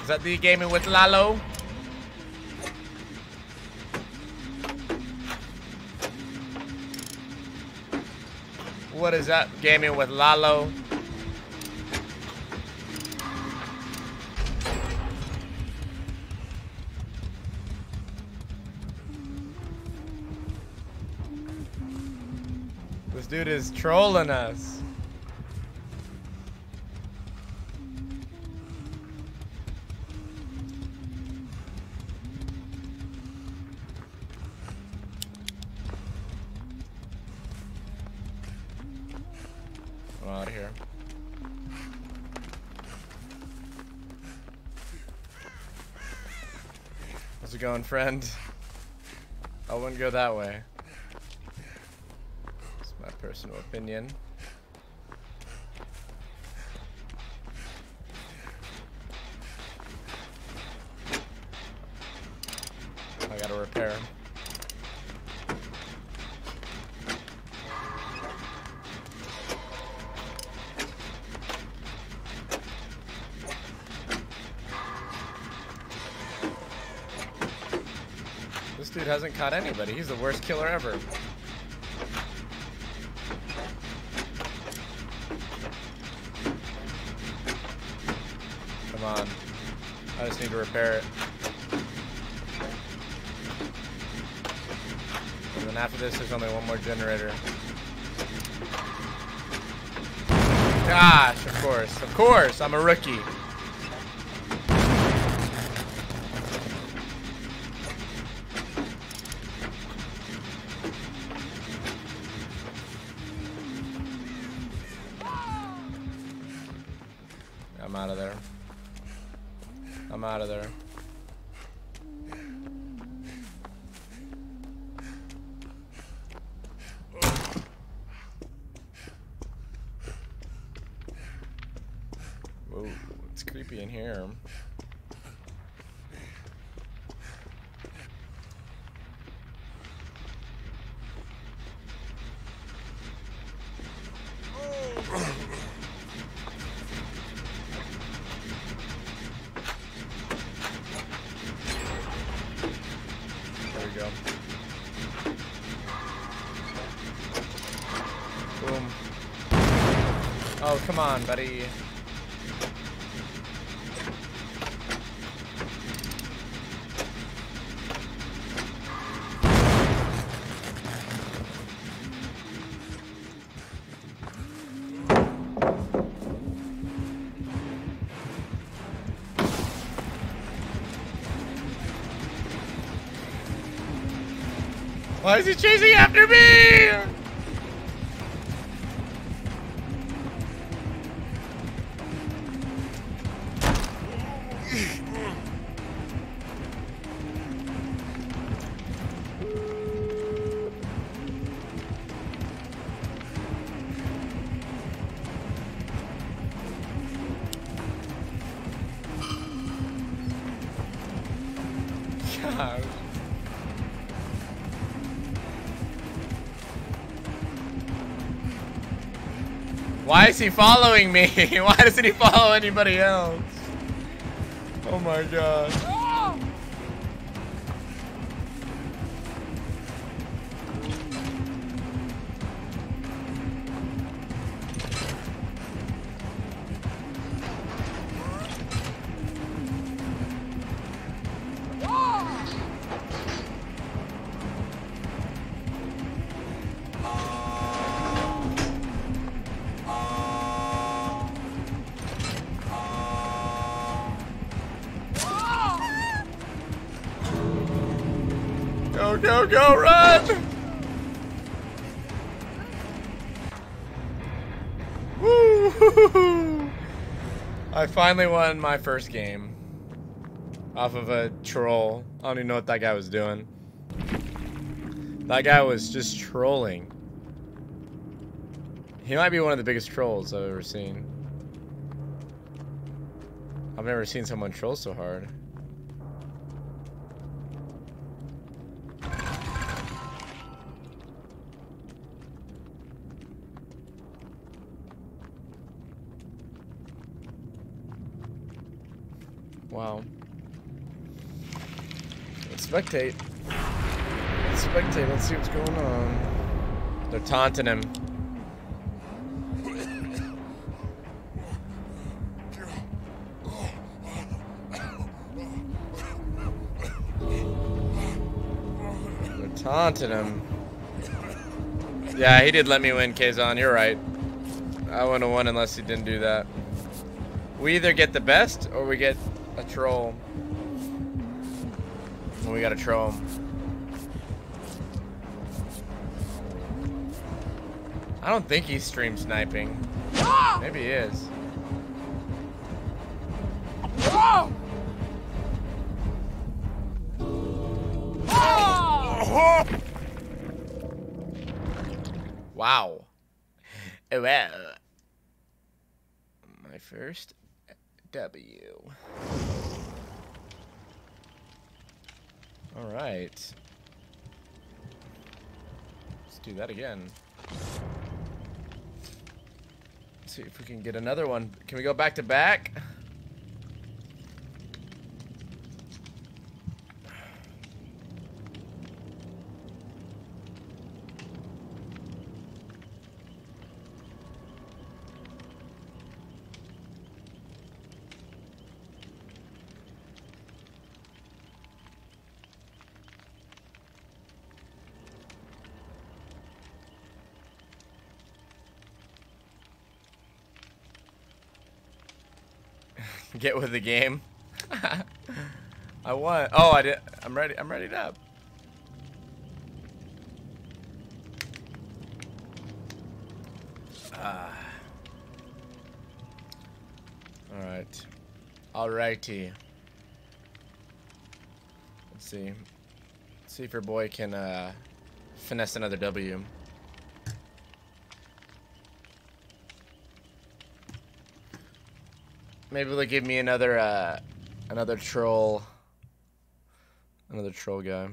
Is that the gaming with Lalo? What is up? Gaming with Lalo. This dude is trolling us. Going, friend? I wouldn't go that way. It's my personal opinion. Dude hasn't caught anybody. He's the worst killer ever. Come on. I just need to repair it. And then after this, there's only one more generator. Gosh, of course. Of course, I'm a rookie. On, buddy. Why is he chasing after me? He following me? Why doesn't he follow anybody else? Oh my god. Finally won my first game. Off of a troll. I don't even know what that guy was doing. That guy was just trolling. He might be one of the biggest trolls I've ever seen. I've never seen someone troll so hard. Spectate. Let's spectate. Let's see what's going on. They're taunting him. They're taunting him. Yeah, he did let me win, Kazon. You're right. I wouldn't have won unless he didn't do that. We either get the best or we get a troll. We gotta troll him. I don't think he's stream sniping. Maybe he is. Wow. Well. My first W. All right. Let's do that again. Let's see if we can get another one. Can we go back to back? Get with the game. I won. Oh, I did. I'm ready. I'm ready up. Ah. All right. Alrighty. Let's see. Let's see if your boy can uh, finesse another W. Maybe they'll give me another uh another troll another troll guy.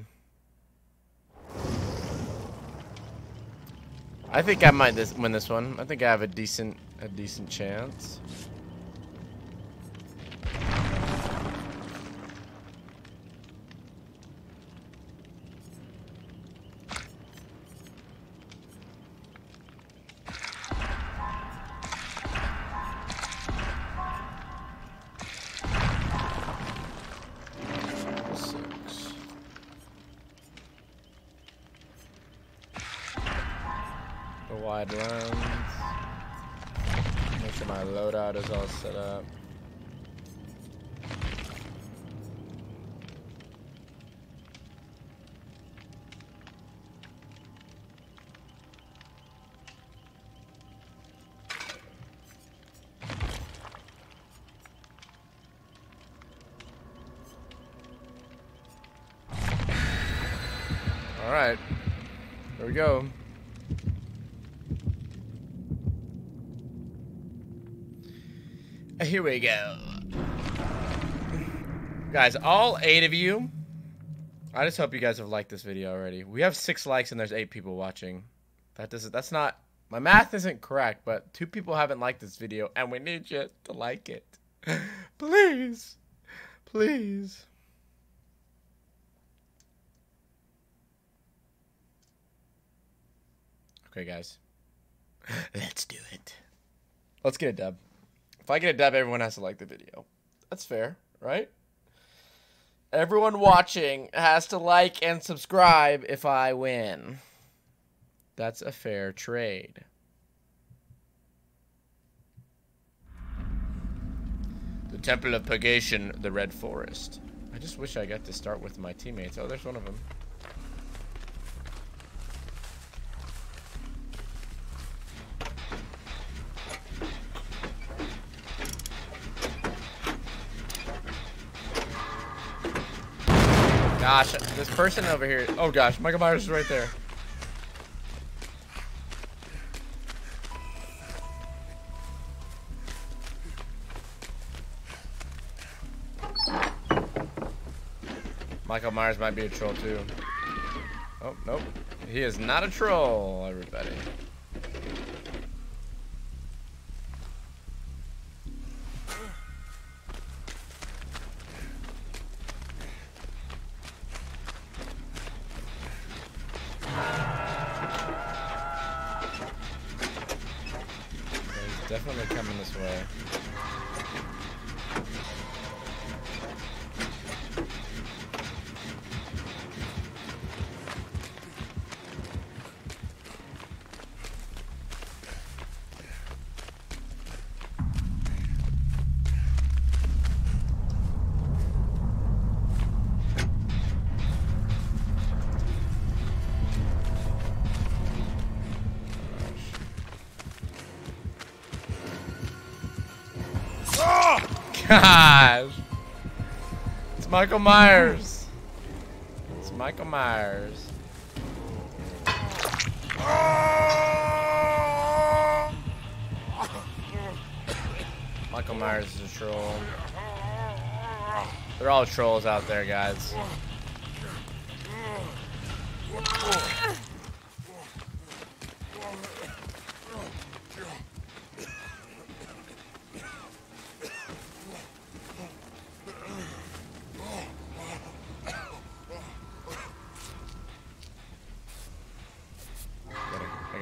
I think I might this win this one. I think I have a decent a decent chance. All right. There we go. Uh, here we go. Guys, all eight of you I just hope you guys have liked this video already. We have six likes and there's eight people watching. That doesn't. That's not. My math isn't correct, but two people haven't liked this video, and we need you to like it, please, please. Okay, guys. Let's do it. Let's get a dub. If I get a dub, everyone has to like the video. That's fair, right? Everyone watching has to like and subscribe if I win. That's a fair trade. The Temple of Purgation, the Red Forest. I just wish I got to start with my teammates. Oh, there's one of them. Gosh, this person over here. Oh gosh, Michael Myers is right there. Michael Myers might be a troll too. Oh, nope. He is not a troll, everybody. Gosh. It's Michael Myers. It's Michael Myers. Michael Myers is a troll. They're all trolls out there, guys.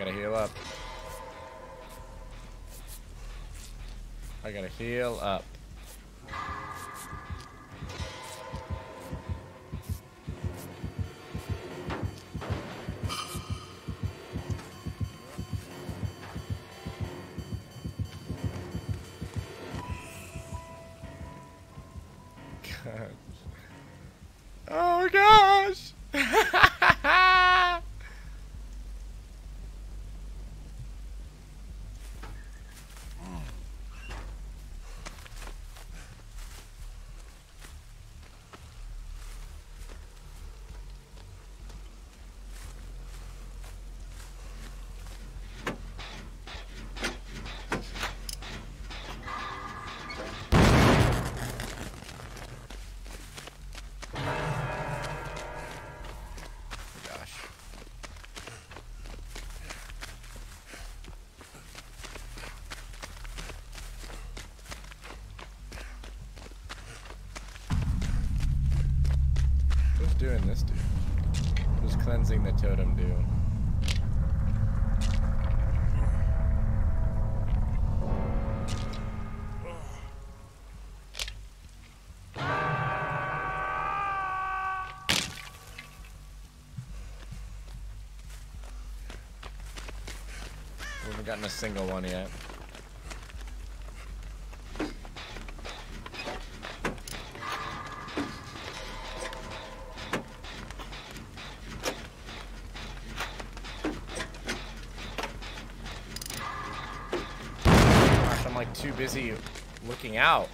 Gotta, heal up. I gotta heal up. Who's the totem do? We haven't gotten a single one yet. Too busy looking out.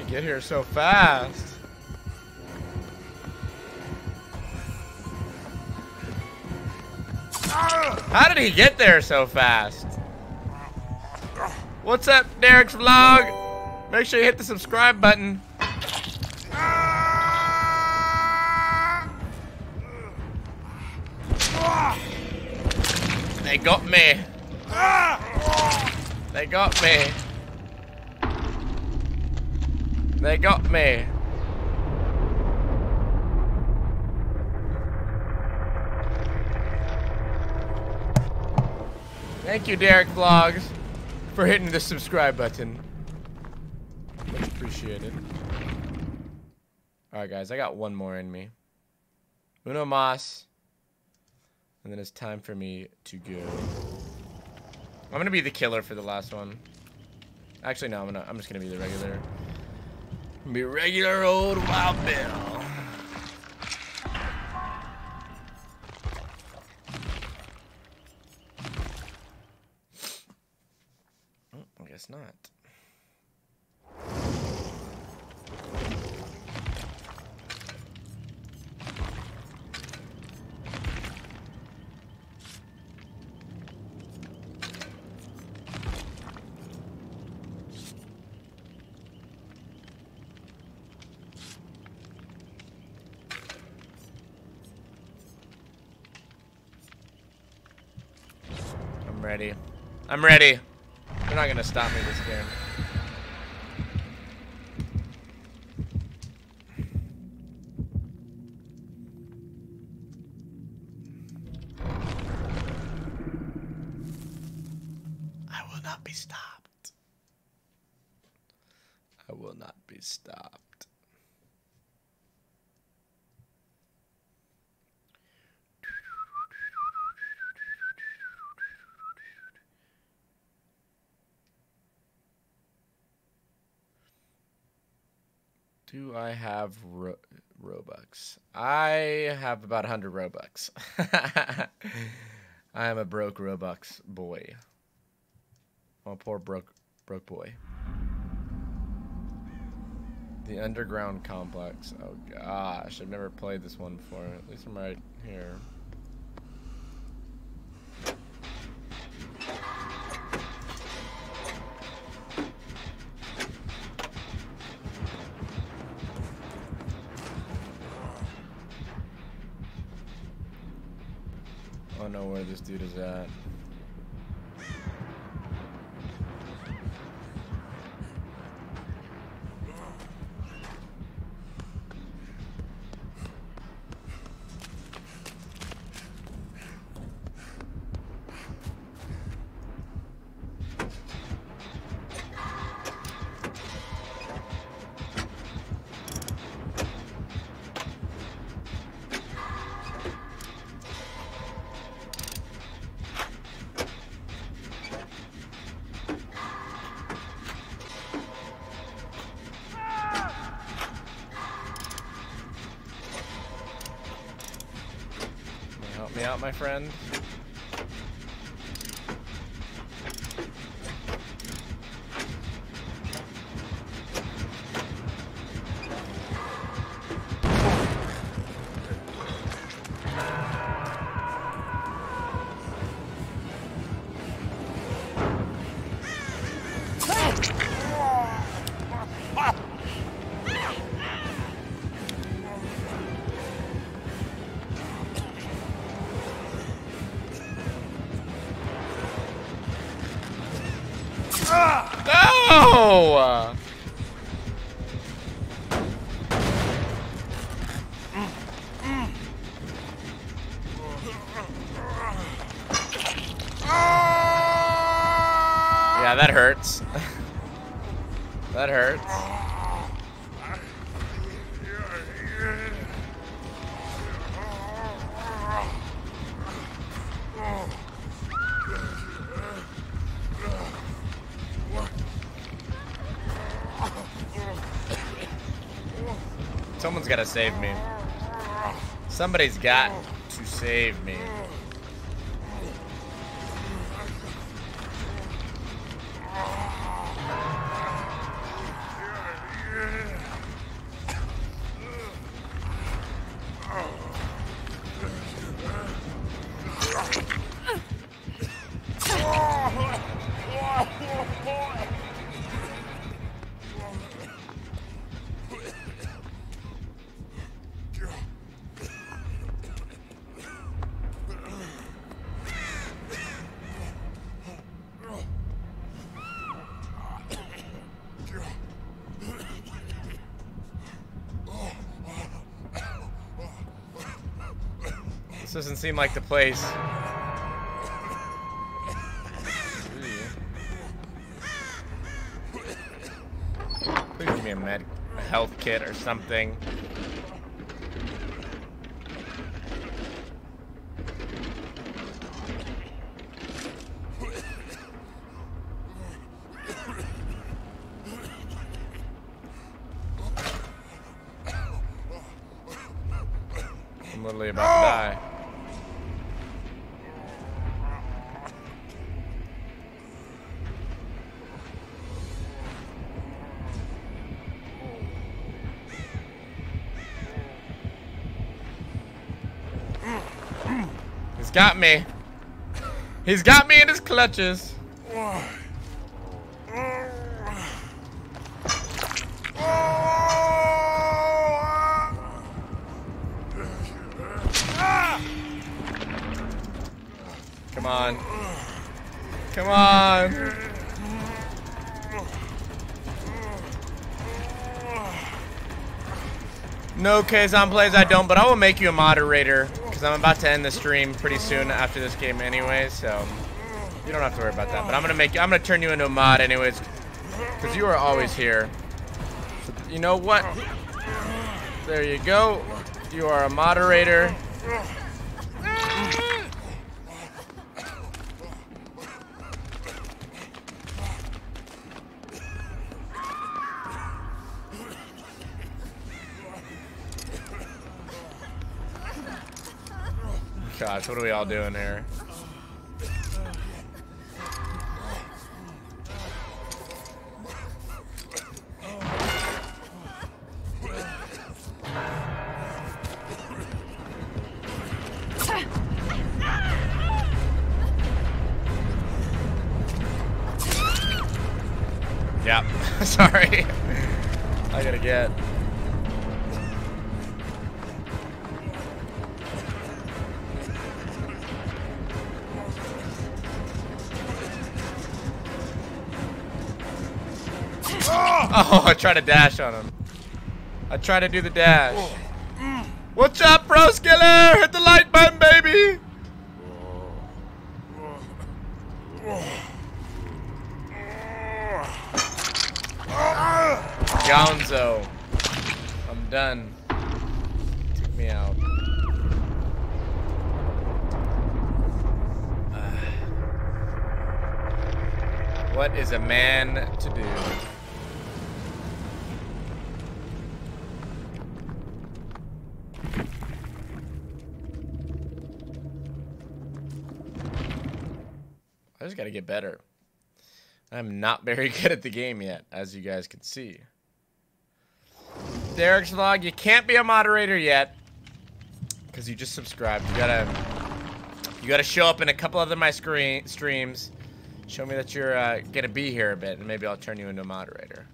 Did get here so fast? How did he get there so fast? What's up, Derek's vlog? Make sure you hit the subscribe button. They got me. They got me. They got me. Thank you, Derek Vlogs, for hitting the subscribe button. Much appreciated. Alright, guys, I got one more in me. Uno mas. And then it's time for me to go. I'm gonna be the killer for the last one. Actually, no, I'm gonna. I'm just gonna be the regular. Be regular old Wild Bill. Oh, I guess not. I'm ready. I'm ready. They're not gonna stop me this game. I will not be stopped. I will not be stopped. Do I have ro Robux? I have about 100 Robux. I am a broke Robux boy. Oh, poor broke broke boy. The Underground Complex. Oh gosh, I've never played this one before. At least I'm right here. Me out, my friend? No! Gotta save me. Somebody's got to save me. Seem like the place. Please give me a med, a health kit or something. Got me. He's got me in his clutches. Come on. Come on. No Kazan plays, I don't, but I will make you a moderator because I'm about to end the stream pretty soon after this game anyway, so you don't have to worry about that. But I'm gonna make I'm gonna turn you into a mod anyways because you are always here. So, you know what? There you go. You are a moderator. Gosh, what are we all doing here? Yep. Sorry. I gotta get. Oh, I tried to dash on him. I tried to do the dash. What's up, Pro Skiller? Hit the like button, baby. Gonzo. I'm done. Took me out. What is a man to do? I just gotta get better. I'm not very good at the game yet, as you guys can see. Derek's vlog, you can't be a moderator yet. Because you just subscribed. You gotta you gotta show up in a couple other my screen streams. Show me that you're uh, gonna be here a bit, and maybe I'll turn you into a moderator.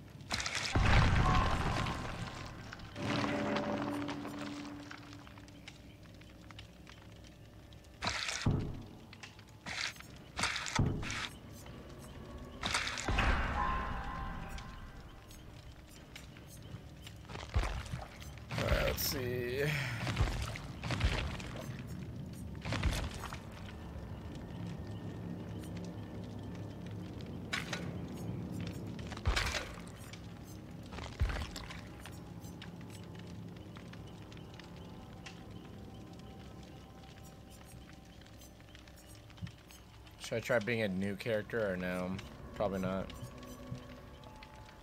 Should I try being a new character or no? Probably not.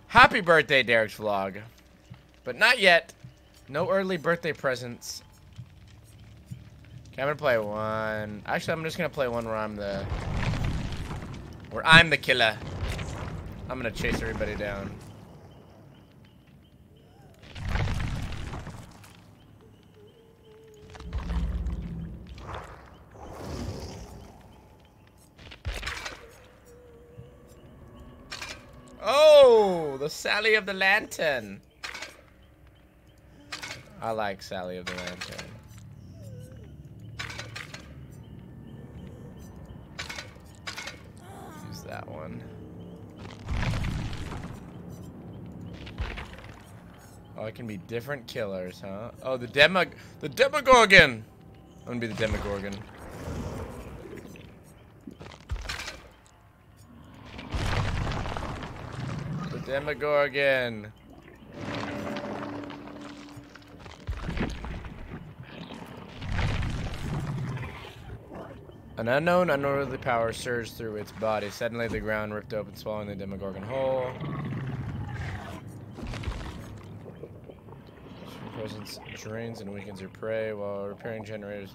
Happy birthday, Derek's vlog. But not yet. No early birthday presents. Okay, I'm gonna play one. Actually, I'm just gonna play one where I'm the where I'm the killer. I'm gonna chase everybody down. Oh, the Sally of the Lantern. I like Sally of the Lantern. Use that one. Oh, it can be different killers, huh? Oh, the demog the Demogorgon. I'm gonna be the Demogorgon. Demogorgon. An unknown, unworldly power surged through its body. Suddenly, the ground ripped open, swallowing the Demogorgon whole. Presence drains and weakens your prey while repairing generators.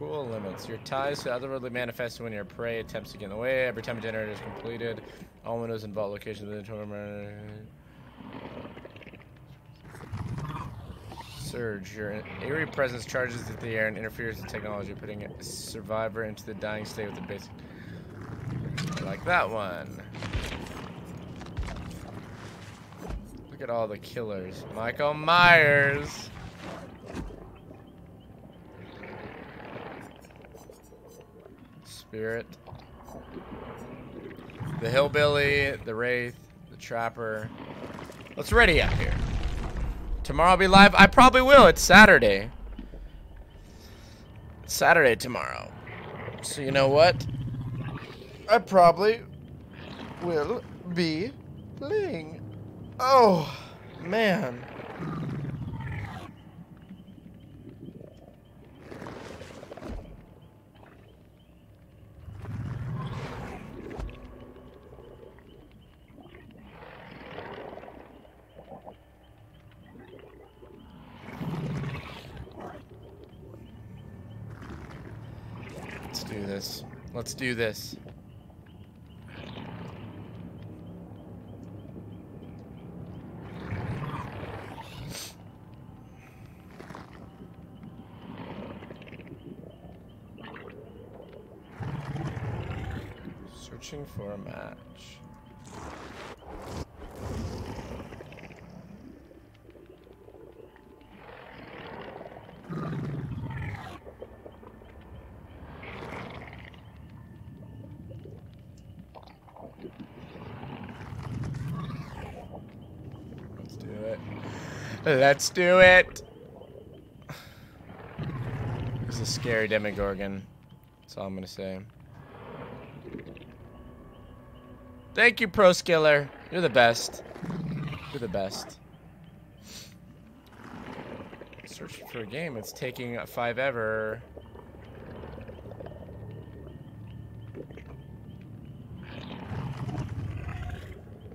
Cruel Limits. Your ties to otherworldly manifest when your prey attempts to get in the way. Every time a generator is completed, all windows and vault locations within the tournament. Surge. Your eerie presence charges into the air and interferes with technology, putting a survivor into the dying state with a basic. I like that one. Look at all the killers. Michael Myers. Spirit. The Hillbilly, the Wraith, the Trapper. Let's ready up here. Tomorrow I'll be live. I probably will. It's Saturday. It's Saturday tomorrow. So you know what? I probably will be playing. Oh, man. Let's do this. Let's do this. Searching for a match. Let's do it. Let's do it. This is a scary Demogorgon. That's all I'm gonna say. Thank you, Pro Skiller. You're the best. You're the best. Searching for a game. It's taking five ever.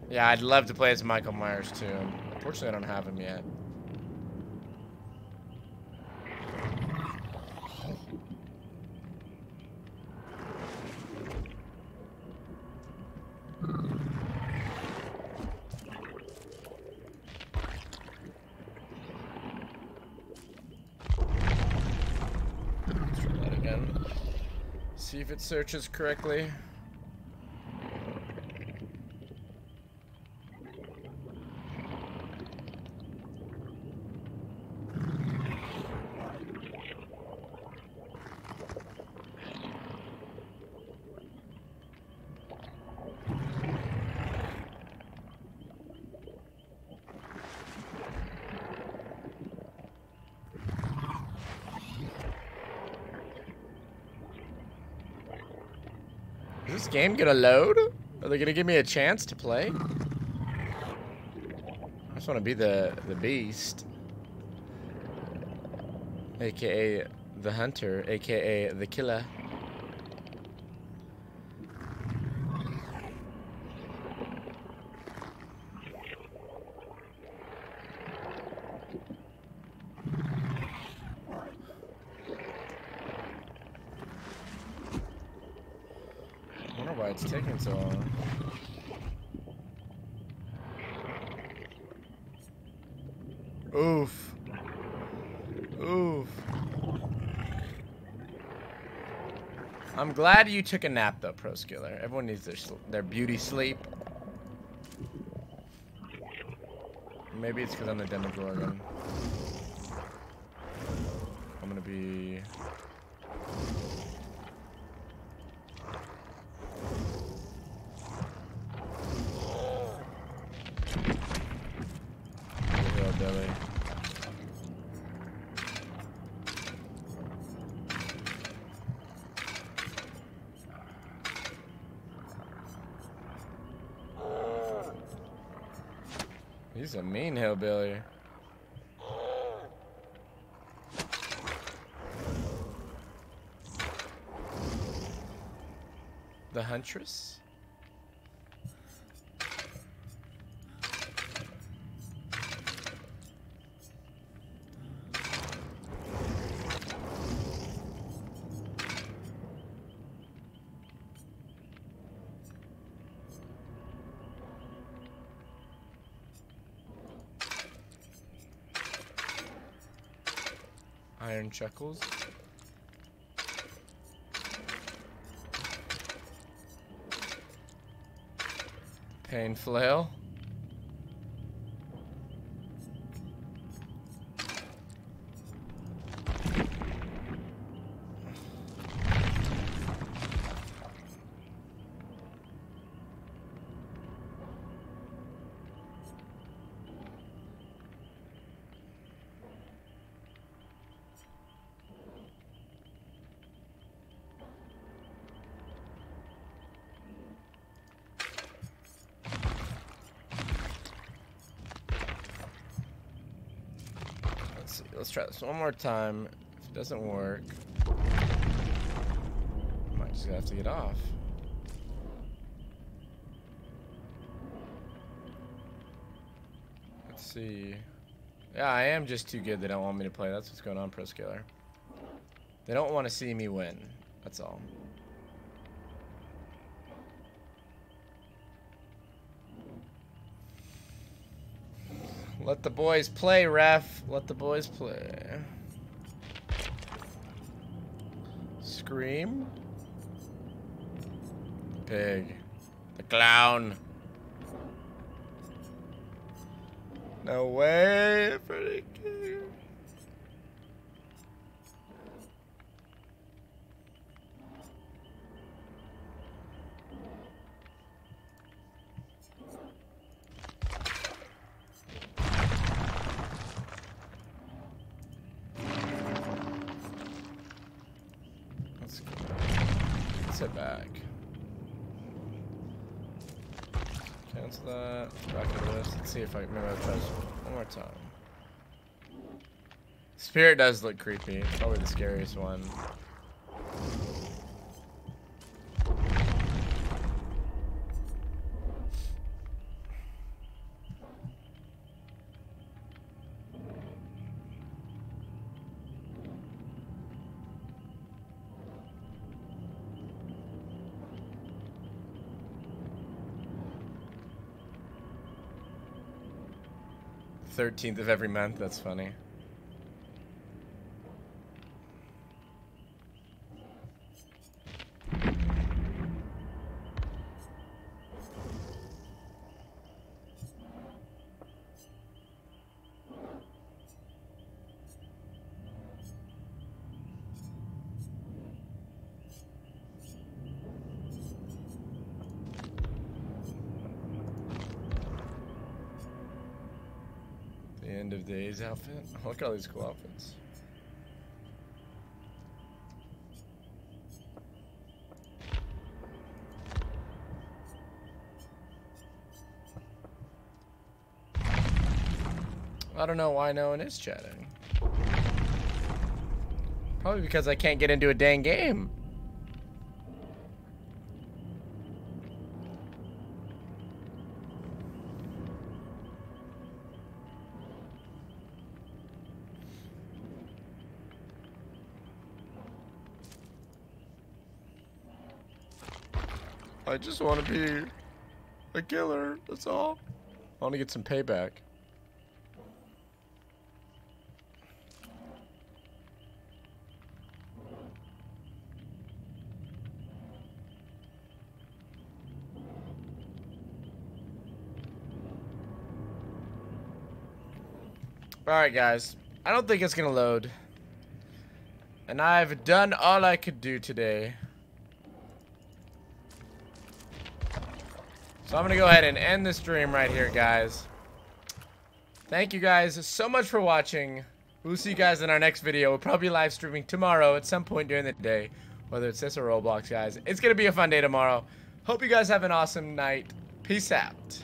Yeah, I'd love to play as Michael Myers too. Unfortunately, I don't have him yet. Let's try that again. See if it searches correctly. This game gonna load? Are they gonna give me a chance to play? I just want to be the the beast, aka the hunter, aka the killer. I wonder why it's taking so long. Oof. Oof. I'm glad you took a nap though, Pro Skiller. Everyone needs their their beauty sleep. Maybe it's because I'm the Demogorgon. I'm gonna be. the hillbilly. He's a mean hillbilly. The Iron Chuckles. Pain Flail. Let's see. Let's try this one more time. If it doesn't work, I might just have to get off. Let's see. Yeah, I am just too good. They don't want me to play. That's what's going on, Pro Skiller. They don't want to see me win. That's all. Let the boys play, ref. Let the boys play. Scream. Pig. The clown. No way, Freddy Krueger. Let's go. Let's head back. Cancel that. Back to this. Let's see if I maybe I'll try this one more time. Spirit does look creepy. It's probably the scariest one. Thirteenth of every month. That's funny. The end outfit. Look at all these cool outfits. I don't know why no one is chatting. Probably because I can't get into a dang game. I just want to be a killer. That's all. I want to get some payback. Alright, guys. I don't think it's going to load. And I've done all I could do today. So I'm going to go ahead and end the stream right here, guys. Thank you guys so much for watching. We'll see you guys in our next video. We'll probably be live streaming tomorrow at some point during the day. Whether it's this or Roblox, guys. It's going to be a fun day tomorrow. Hope you guys have an awesome night. Peace out.